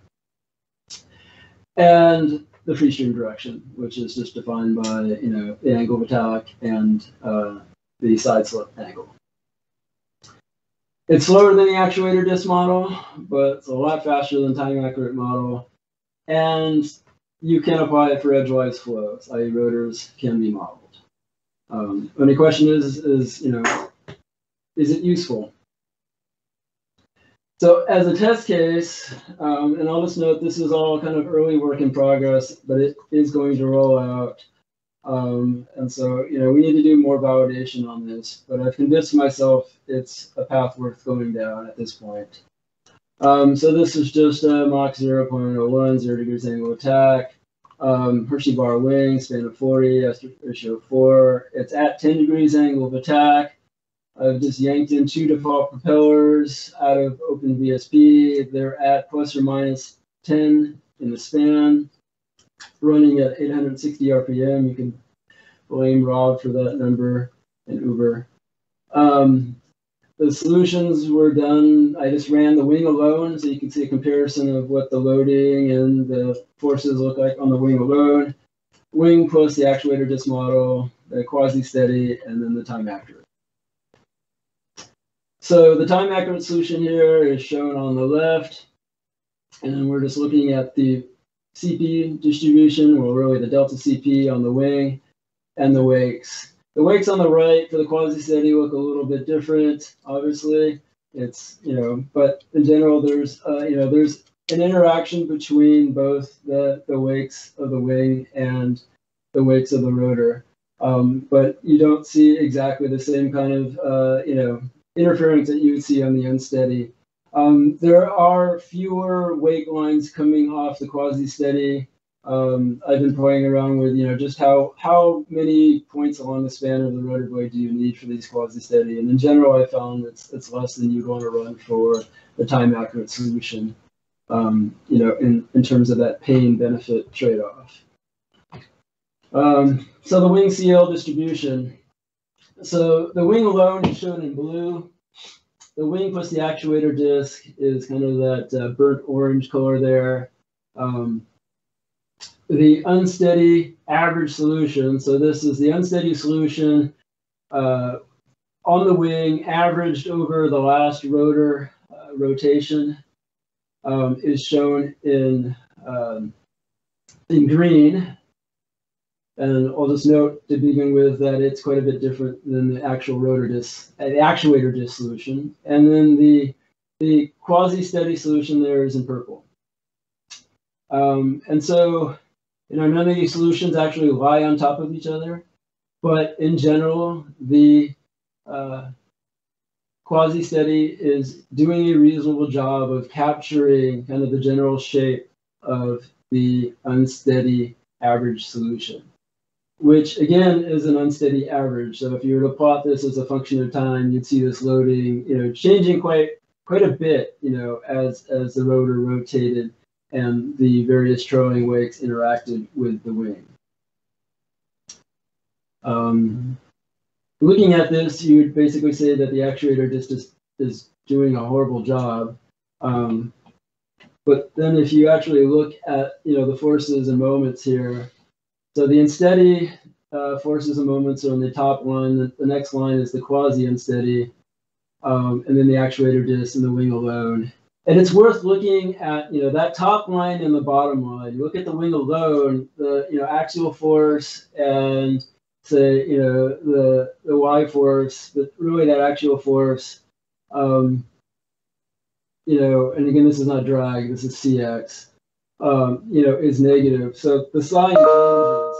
And the free stream direction, which is just defined by, you know, the angle of attack and uh, the side slip angle. It's slower than the actuator disc model, but it's a lot faster than time accurate model. And you can apply it for edgewise flows, i.e. rotors can be modeled. Um, only question is, is you know, is it useful? So as a test case, um, and I'll just note this is all kind of early work in progress, but it is going to roll out. Um, and so, you know, we need to do more validation on this, but I've convinced myself it's a path worth going down at this point. Um, so this is just a Mach 0.01, 0 degrees angle attack um, Hershey bar wing, span of 40, aspect ratio 4. It's at 10 degrees angle of attack. I've just yanked in two default propellers out of OpenVSP. They're at plus or minus 10 in the span, running at 860 RPM. You can blame Rob for that number and Uber. Um, the solutions were done. I just ran the wing alone, so you can see a comparison of what the loading and the forces look like on the wing alone. Wing plus the actuator disc model, the quasi-steady, and then the time accurate. So the time accurate solution here is shown on the left, and we're just looking at the CP distribution, or really the delta CP on the wing, and the wakes. The wakes on the right for the quasi-steady look a little bit different. Obviously, it's you know, but in general, there's uh, you know, there's an interaction between both the the wakes of the wing and the wakes of the rotor. Um, but you don't see exactly the same kind of uh, you know interference that you would see on the unsteady. Um, there are fewer wake lines coming off the quasi-steady um, I've been playing around with, you know, just how how many points along the span of the rotor blade do you need for these quasi-steady? And in general, I found it's it's less than you'd want to run for the time accurate solution. Um, you know, in in terms of that pain benefit trade-off. Um, so the wing CL distribution. So the wing alone is shown in blue. The wing plus the actuator disc is kind of that uh, burnt orange color there. Um, the unsteady average solution. So this is the unsteady solution uh, on the wing averaged over the last rotor uh, rotation um, is shown in um, in green. And I'll just note to begin with that it's quite a bit different than the actual rotor disc, uh, the actuator disc solution. And then the the quasi-steady solution there is in purple. Um, and so you know, none of these solutions actually lie on top of each other, but in general, the uh, quasi-steady is doing a reasonable job of capturing kind of the general shape of the unsteady average solution, which again is an unsteady average. So if you were to plot this as a function of time, you'd see this loading, you know, changing quite quite a bit, you know, as as the rotor rotated and the various trailing wakes interacted with the wing. Um, looking at this, you would basically say that the actuator disc is, is doing a horrible job. Um, but then if you actually look at you know the forces and moments here, so the unsteady uh, forces and moments are on the top line. The, the next line is the quasi unsteady, um, and then the actuator disc and the wing alone. And it's worth looking at, you know, that top line and the bottom line. You look at the wing alone, the, you know, axial force and say, you know, the, the Y force, but really that axial force, um, you know, and again, this is not drag, this is CX, um, you know, is negative. So the sign changes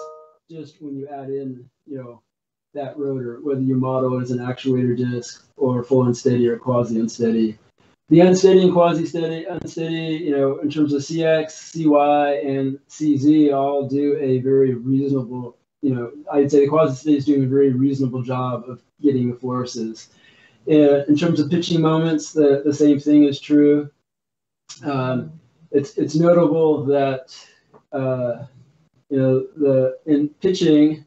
just when you add in, you know, that rotor, whether you model it as an actuator disc or full unsteady or quasi unsteady. The unsteady and quasi steady, unsteady, you know, in terms of CX, CY, and CZ, all do a very reasonable, you know, I'd say the quasi steady is doing a very reasonable job of getting the forces. In terms of pitching moments, the, the same thing is true. Um, it's it's notable that uh, you know the in pitching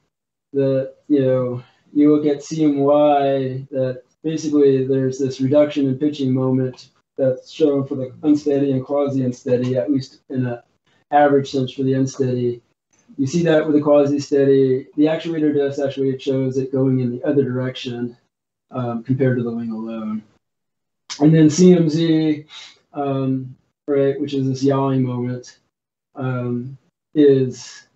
the you know you look at CMY that basically there's this reduction in pitching moment that's shown for the unsteady and quasi unsteady at least in an average sense for the unsteady. You see that with the quasi steady. The actuator disc actually shows it going in the other direction um, compared to the wing alone. And then CMZ, um, right, which is this yawing moment, um, is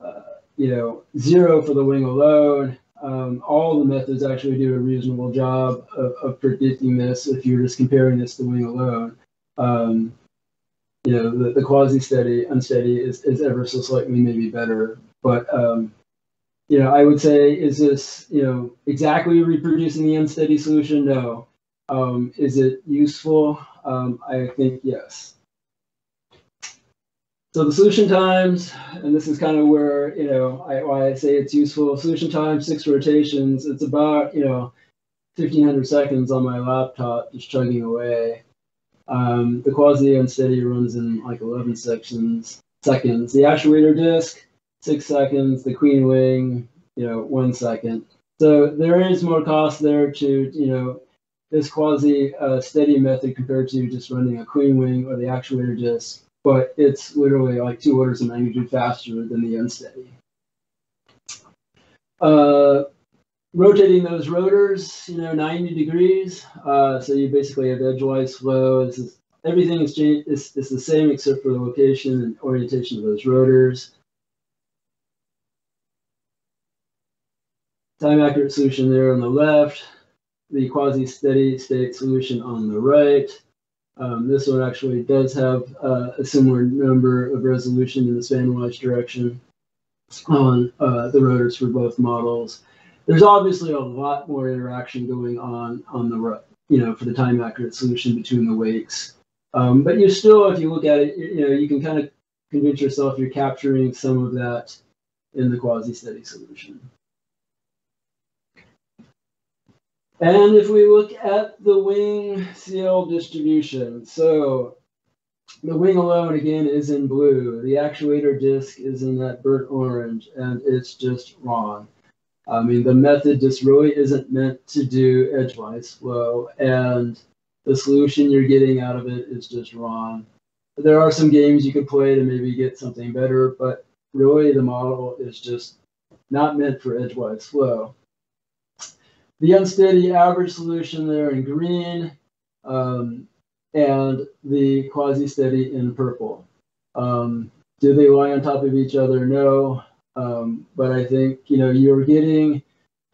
uh, you know zero for the wing alone. Um, all the methods actually do a reasonable job of, of, predicting this if you're just comparing this to wing alone. Um, you know, the, the quasi-steady, unsteady is, is ever so slightly maybe better, but um, you know, I would say, is this, you know, exactly reproducing the unsteady solution? No. Um, is it useful? Um, I think yes. So the solution times, and this is kind of where, you know, I, why I say it's useful. Solution time, six rotations. It's about, you know, 1500 seconds on my laptop, just chugging away. Um, the quasi unsteady runs in like 11 sections, seconds. The actuator disk, six seconds. The clean wing, you know, one second. So there is more cost there to, you know, this quasi uh, steady method compared to just running a clean wing or the actuator disc, but it's literally like two orders of magnitude faster than the unsteady. Uh, rotating those rotors, you know, 90 degrees. Uh, so you basically have edgewise flow. This is, everything is, is, is the same except for the location and orientation of those rotors. time accurate solution there on the left, the quasi-steady state solution on the right. Um, this one actually does have uh, a similar number of resolution in the span-wise direction on uh, the rotors for both models. There's obviously a lot more interaction going on on the you know for the time accurate solution between the wakes. Um, but you still, if you look at it, you know you can kind of convince yourself you're capturing some of that in the quasi-steady solution. And if we look at the wing CL distribution, so the wing alone again is in blue. The actuator disc is in that burnt orange, and it's just wrong. I mean, the method just really isn't meant to do edgewise flow, and the solution you're getting out of it is just wrong. There are some games you could play to maybe get something better, but really the model is just not meant for edgewise flow the unsteady average solution there in green, um, and the quasi-steady in purple. Um, do they lie on top of each other? No. Um, but I think, you know, you're getting,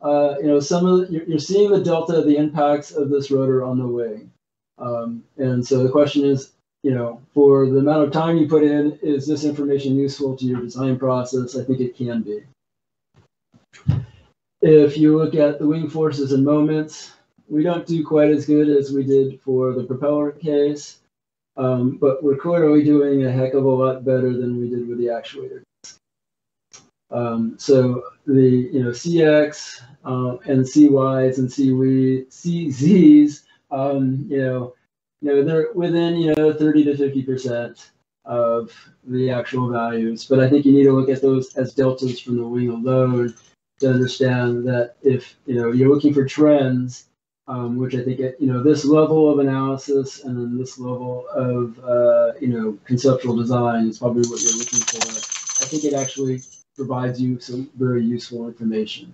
uh, you know, some of the, you're, seeing the delta, the impacts of this rotor on the wing. Um, and so the question is, you know, for the amount of time you put in, is this information useful to your design process? I think it can be. If you look at the wing forces and moments, we don't do quite as good as we did for the propeller case, um, but we're clearly doing a heck of a lot better than we did with the actuator. Um, so the you know CX uh, and CYs and CZs, um, you know, you know they're within you know 30 to 50 percent of the actual values, but I think you need to look at those as deltas from the wing alone to understand that if you know you're looking for trends, um, which I think at you know this level of analysis and then this level of uh, you know conceptual design is probably what you're looking for. I think it actually provides you some very useful information.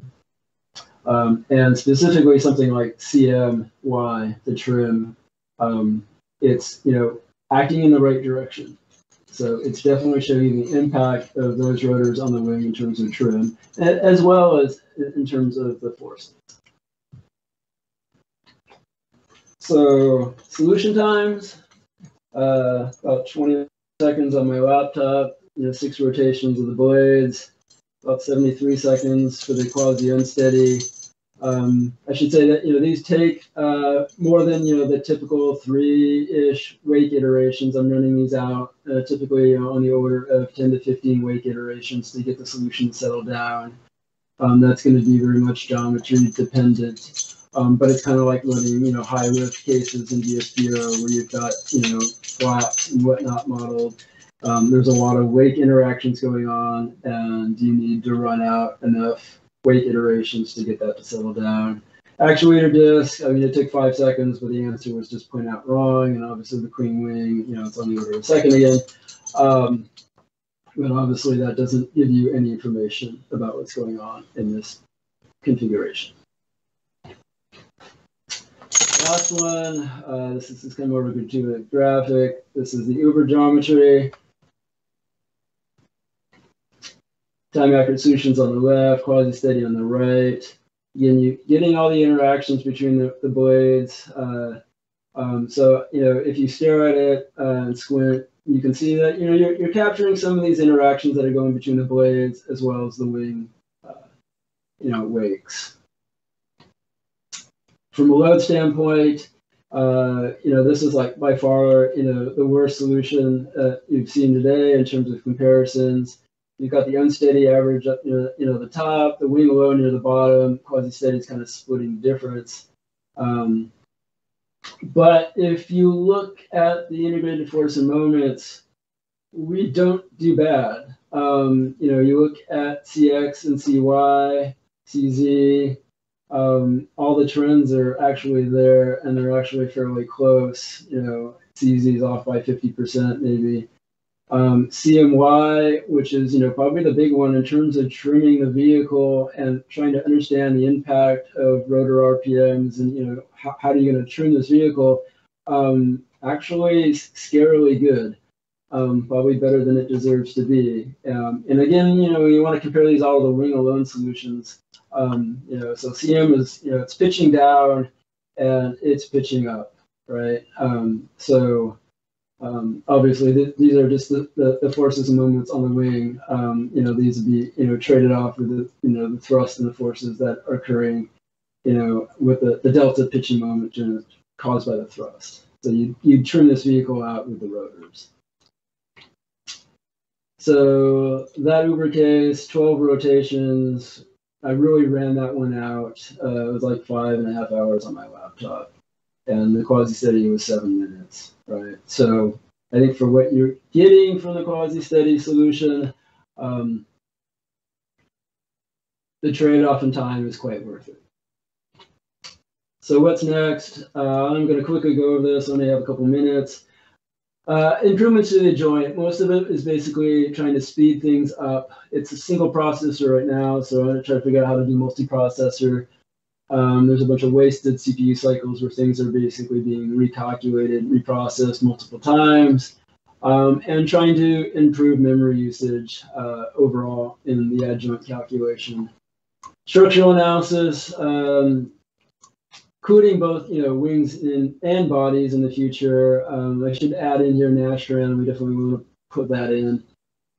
Um, and specifically something like CMY, the trim, um, it's you know acting in the right direction. So it's definitely showing the impact of those rotors on the wing in terms of trim, as well as in terms of the force. so solution times, uh, about 20 seconds on my laptop, you know, six rotations of the blades, about 73 seconds for the quasi unsteady. Um, I should say that you know these take uh, more than you know the typical three-ish wake iterations. I'm running these out uh, typically you know, on the order of 10 to 15 wake iterations to get the solution settled down. Um, that's going to be very much geometry dependent. Um, but it's kind of like running, you know, high risk cases in VSPAERO where you've got, you know, flaps and whatnot modeled. Um, there's a lot of wake interactions going on, and you need to run out enough wake iterations to get that to settle down. Actuator disk, I mean, it took five seconds, but the answer was just point out wrong, and obviously the clean wing, you know, it's on the order of a second again. Um, but obviously that doesn't give you any information about what's going on in this configuration. Last one, uh, this is, this is kind of more of a graphic. This is the Uber geometry. Time accurate solutions on the left, quasi steady on the right. You getting all the interactions between the, the blades. Uh, um, so, you know, if you stare at it uh, and squint, you can see that, you know, you're, you're capturing some of these interactions that are going between the blades as well as the wing, uh, you know, wakes. From a load standpoint, uh, you know, this is like by far, you know, the worst solution uh, you've seen today in terms of comparisons. You've got the unsteady average up near, you know, the top, the wing alone near the bottom, quasi-steady is kind of splitting difference. Um, but if you look at the integrated force and moments, we don't do bad. Um, you know, you look at CX and CY, CZ, um, all the trends are actually there and they're actually fairly close. You know, CZ is off by 50% maybe. Um, CMY, which is you know probably the big one in terms of trimming the vehicle and trying to understand the impact of rotor RPMs and you know how, how are you going to trim this vehicle, um, actually scarily good, um, probably better than it deserves to be. Um, and again, you know you want to compare these all to the wing alone solutions. Um, you know, so CM is you know it's pitching down and it's pitching up, right? Um, so um, obviously, th- these are just the, the, the, forces and moments on the wing. Um, you know, these would be you know traded off with the you know the thrust and the forces that are occurring, you know, with the, the delta pitching moment caused by the thrust. So you you trim this vehicle out with the rotors. So that Uber case, 12 rotations. I really ran that one out. Uh, it was like five and a half hours on my laptop and the quasi steady was seven minutes, right? So I think for what you're getting from the quasi steady solution, um, the trade off in time is quite worth it. So what's next? Uh, I'm going to quickly go over this. I only have a couple minutes. Uh, improvements to the adjoint. Most of it is basically trying to speed things up. It's a single processor right now, so I'm going to try to figure out how to do multi-processor. Um, there's a bunch of wasted CPU cycles where things are basically being recalculated, reprocessed multiple times, um, and trying to improve memory usage uh, overall in the adjoint calculation. Structural analysis, um, including both you know wings in, and bodies in the future. Um, I should add in here Nastran. We definitely want to put that in.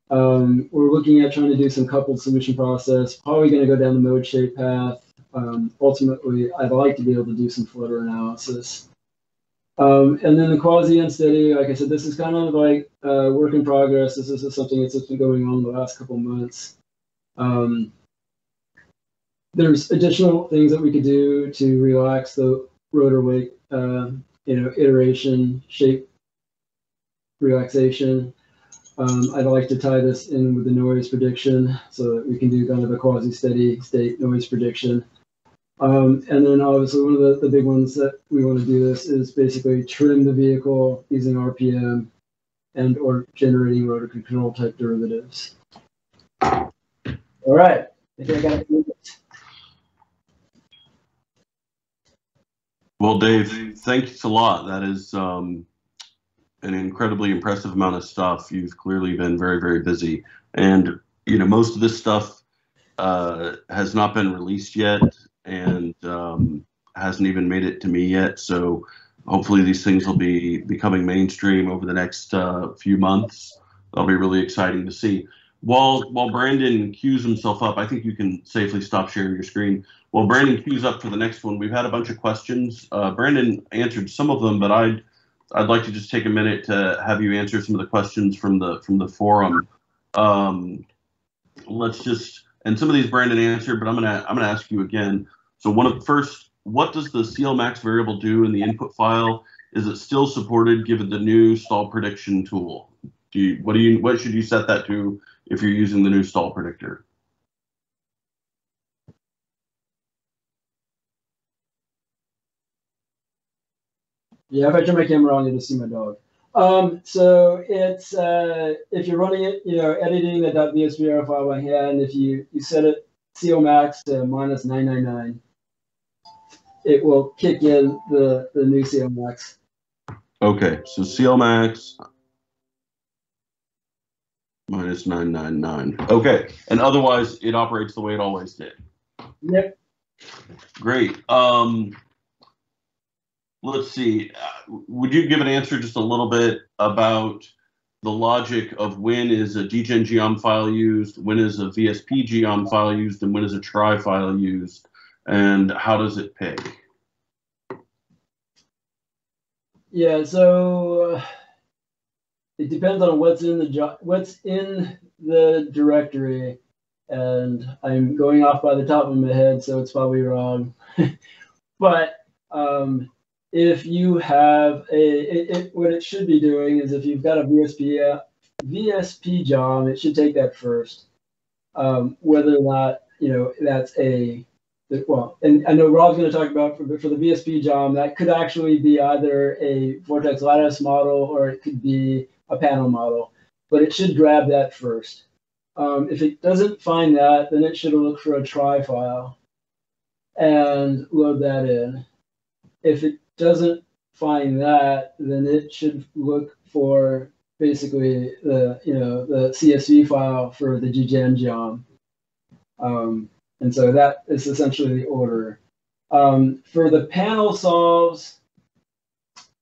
Um, we're looking at trying to do some coupled solution process. Probably going to go down the mode shape path. Um, ultimately, I'd like to be able to do some flutter analysis. Um, and then the quasi unsteady, like I said, this is kind of like uh, work in progress. This is something that's been going on the last couple months. Um, there's additional things that we could do to relax the rotor wake, uh, you know, iteration, shape, relaxation. Um, I'd like to tie this in with the noise prediction so that we can do kind of a quasi-steady state noise prediction. Um, and then obviously one of the, the big ones that we want to do this is basically trim the vehicle using RPM and or generating rotor control type derivatives. All right, I think I got it. Well, Dave, thanks a lot. That is um, an incredibly impressive amount of stuff. You've clearly been very, very busy. And, you know, most of this stuff uh, has not been released yet and um, hasn't even made it to me yet. So hopefully these things will be becoming mainstream over the next uh, few months. That'll be really exciting to see. While while Brandon queues himself up, I think you can safely stop sharing your screen. While Brandon queues up for the next one, we've had a bunch of questions. Uh, Brandon answered some of them, but I'd I'd like to just take a minute to have you answer some of the questions from the from the forum. Um, let's just and some of these Brandon answered, but I'm gonna I'm gonna ask you again. So one of first, what does the CLMax variable do in the input file? Is it still supported given the new stall prediction tool? Do you what do you what should you set that to if you're using the new stall predictor? Yeah, if I turn my camera on, you'll see my dog. Um, so it's uh, if you're running it, you know, editing the .vspr file by hand, if you you set it CLMax to minus 999, it will kick in the the new CLMax. Okay, so CLMax minus 999. Okay, and otherwise it operates the way it always did. Yep. Great. Um, let's see. Uh, would you give an answer just a little bit about the logic of when is a DegenGeom file used, when is a VSP geom file used, and when is a tri file used, and how does it pick? Yeah, so uh, it depends on what's in the what's in the directory, and I'm going off by the top of my head, so it's probably wrong. but um, if you have a, it, it, what it should be doing is if you've got a VSP uh, VSP job, it should take that first. Um, whether or not you know that's a well, and I know Rob's going to talk about for, for the VSP job that could actually be either a Vortex Lattice model or it could be a panel model, but it should grab that first. Um, if it doesn't find that, then it should look for a tri file and load that in. If it doesn't find that, then it should look for basically the you know the CSV file for the DegenGeom. Um, and so that is essentially the order. Um, for the panel solves,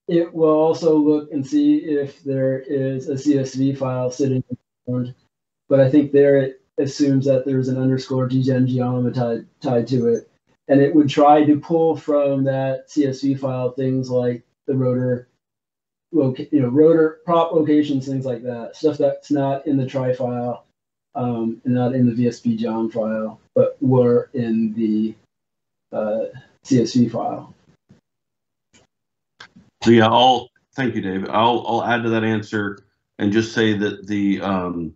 it will also look and see if there is a CSV file sitting around. But I think there it assumes that there's an underscore DegenGeom tied, tied to it and it would try to pull from that CSV file things like the rotor, loca- you know, rotor prop locations, things like that, stuff that's not in the tri file um, and not in the VSP geom file, but were in the uh, CSV file. So yeah, I'll thank you, Dave. I'll I'll add to that answer and just say that the um,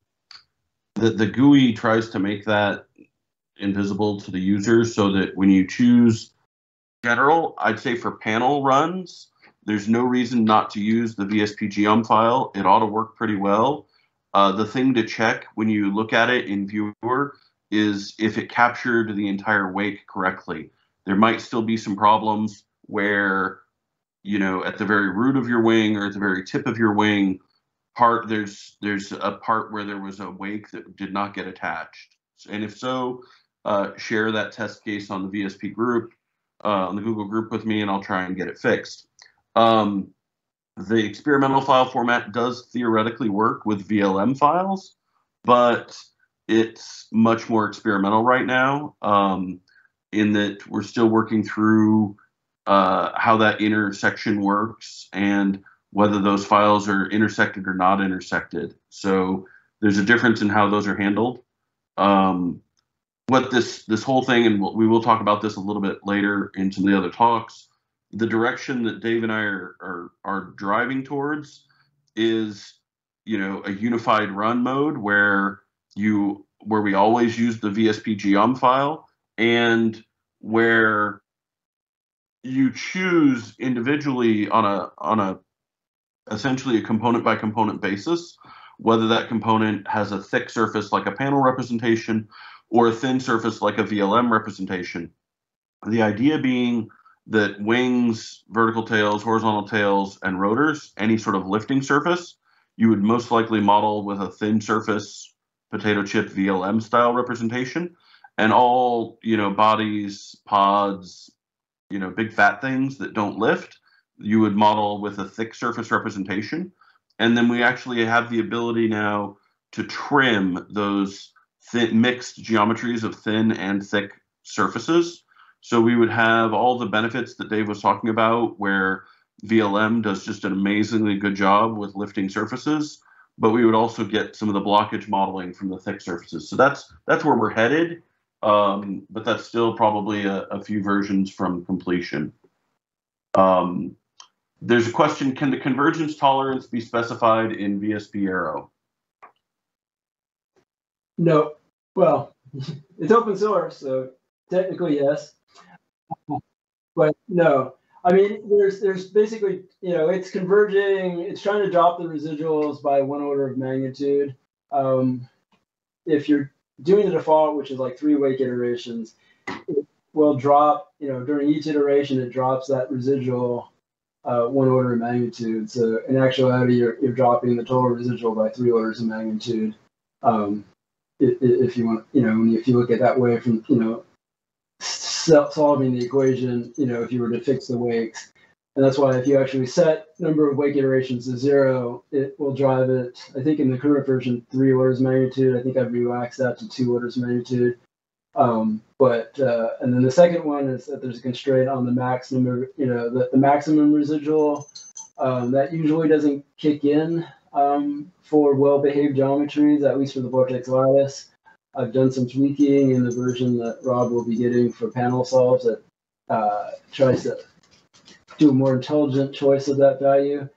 that the GUI tries to make that invisible to the user so that when you choose general, I'd say for panel runs, there's no reason not to use the VSP geom file. It ought to work pretty well. Uh, the thing to check when you look at it in viewer is if it captured the entire wake correctly. There might still be some problems where, you know, at the very root of your wing or at the very tip of your wing, part there's there's a part where there was a wake that did not get attached. And if so, uh, share that test case on the VSP group, uh, on the Google group with me, and I'll try and get it fixed. Um, the experimental file format does theoretically work with VLM files, but it's much more experimental right now um, in that we're still working through uh, how that intersection works and whether those files are intersected or not intersected. So there's a difference in how those are handled. Um, what this this whole thing, and we will talk about this a little bit later in some of the other talks. The direction that Dave and I are are, are driving towards is, you know, a unified run mode where you where we always use the VSP geom file and where you choose individually on a on a essentially a component by component basis whether that component has a thick surface like a panel representation or a thin surface like a VLM representation. The idea being that wings, vertical tails, horizontal tails, and rotors, any sort of lifting surface, you would most likely model with a thin surface potato chip VLM style representation. And all, you know, bodies, pods, you know, big fat things that don't lift, you would model with a thick surface representation. And then we actually have the ability now to trim those thin, mixed geometries of thin and thick surfaces. So we would have all the benefits that Dave was talking about, where VLM does just an amazingly good job with lifting surfaces, but we would also get some of the blockage modeling from the thick surfaces. So that's that's where we're headed, um, but that's still probably a, a few versions from completion. Um, there's a question, can the convergence tolerance be specified in VSPAERO? No. Well, it's open source, so technically yes. But no. I mean, there's there's basically, you know, it's converging, it's trying to drop the residuals by one order of magnitude. Um, if you're doing the default, which is like three wake iterations, it will drop, you know, during each iteration, it drops that residual uh, one order of magnitude. So in actuality, you're, you're dropping the total residual by three orders of magnitude. Um, if, you want, you know, if you look at that way from, you know, solving the equation, you know, if you were to fix the wakes. And that's why if you actually set number of wake iterations to zero, it will drive it, I think in the current version, three orders magnitude. I think I've relaxed that to two orders magnitude. Um, but uh, and then the second one is that there's a constraint on the maximum, you know, the, the maximum residual um, that usually doesn't kick in um, for well-behaved geometries, at least for the vortex lattice. I've done some tweaking in the version that Rob will be getting for panel solves that uh, tries to do a more intelligent choice of that value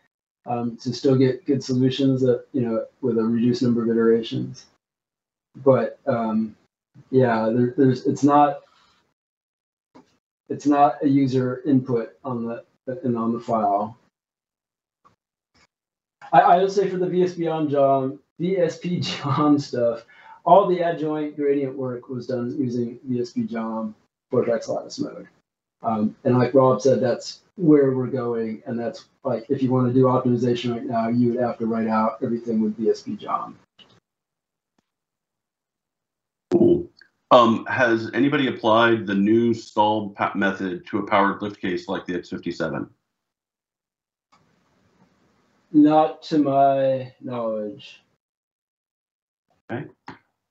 um, to still get good solutions that you know with a reduced number of iterations. But um, yeah, there, there's it's not it's not a user input on the and on the file. I, I would say for the VSP adjoint, VSP adjoint stuff, all the adjoint gradient work was done using VSP adjoint Vortex Lattice mode. Um, and like Rob said, that's where we're going. And that's like, if you want to do optimization right now, you would have to write out everything with VSP adjoint. Cool. Um, has anybody applied the new stalled method to a powered lift case like the X57? Not to my knowledge. Okay.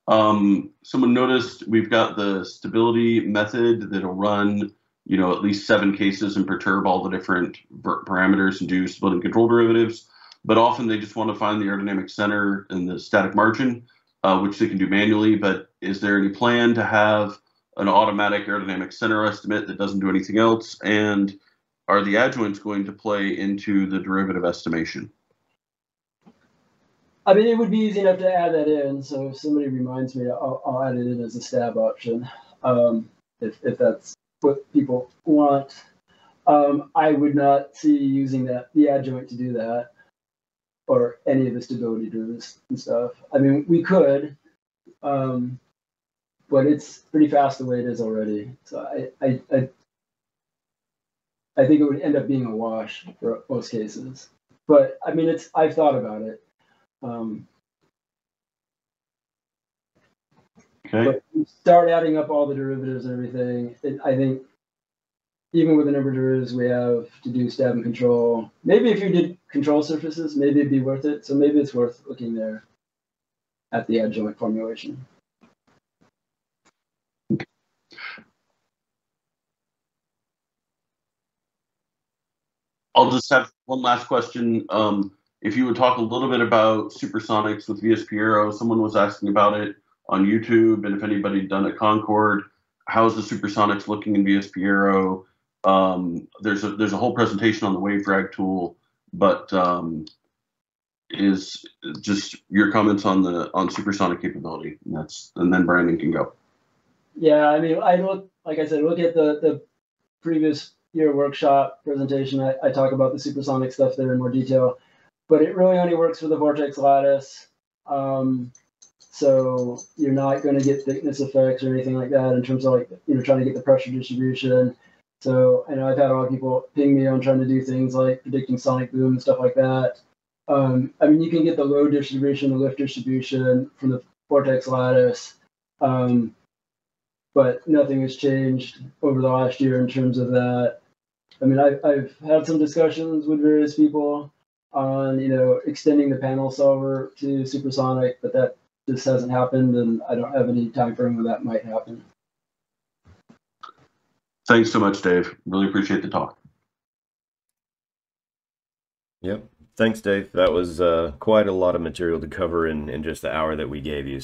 Um, someone noticed we've got the stability method that'll run, you know, at least seven cases and perturb all the different parameters and do and control derivatives. But often they just want to find the aerodynamic center and the static margin uh, which they can do manually. But is there any plan to have an automatic aerodynamic center estimate that doesn't do anything else? And are the adjoints going to play into the derivative estimation? I mean, it would be easy enough to add that in. So if somebody reminds me, I'll, I'll add it in as a stab option, um, if, if that's what people want. Um, I would not see using that the adjoint to do that or any of the stability derivatives and stuff. I mean, we could, um, but it's pretty fast the way it is already. So I, I, I, I think it would end up being a wash for most cases. But I mean, it's I've thought about it. Um, okay. Start adding up all the derivatives and everything. It, I think even with the number of derivatives we have to do stab and control, maybe if you did control surfaces, maybe it'd be worth it. So maybe it's worth looking there at the adjoint formulation. I'll just have one last question. Um, if you would talk a little bit about supersonics with VSPAERO, someone was asking about it on YouTube, and if anybody done at Concorde, how's the supersonics looking in VSPAERO? Um, there's a there's a whole presentation on the wave drag tool, but um, is just your comments on the on supersonic capability. And that's and then Brandon can go. Yeah, I mean, I look like I said, look at the the previous year workshop presentation. I, I talk about the supersonic stuff there in more detail, but it really only works for the vortex lattice. Um, so you're not going to get thickness effects or anything like that in terms of like you know trying to get the pressure distribution. So I know I've had a lot of people ping me on trying to do things like predicting sonic boom and stuff like that. Um, I mean, you can get the load distribution, the lift distribution from the vortex lattice, um, but nothing has changed over the last year in terms of that. I mean, I, I've had some discussions with various people on, you know, extending the panel solver to supersonic, but that just hasn't happened, and I don't have any time frame when that might happen. Thanks so much, Dave. Really appreciate the talk. Yep. Thanks, Dave. That was uh, quite a lot of material to cover in, in just the hour that we gave you.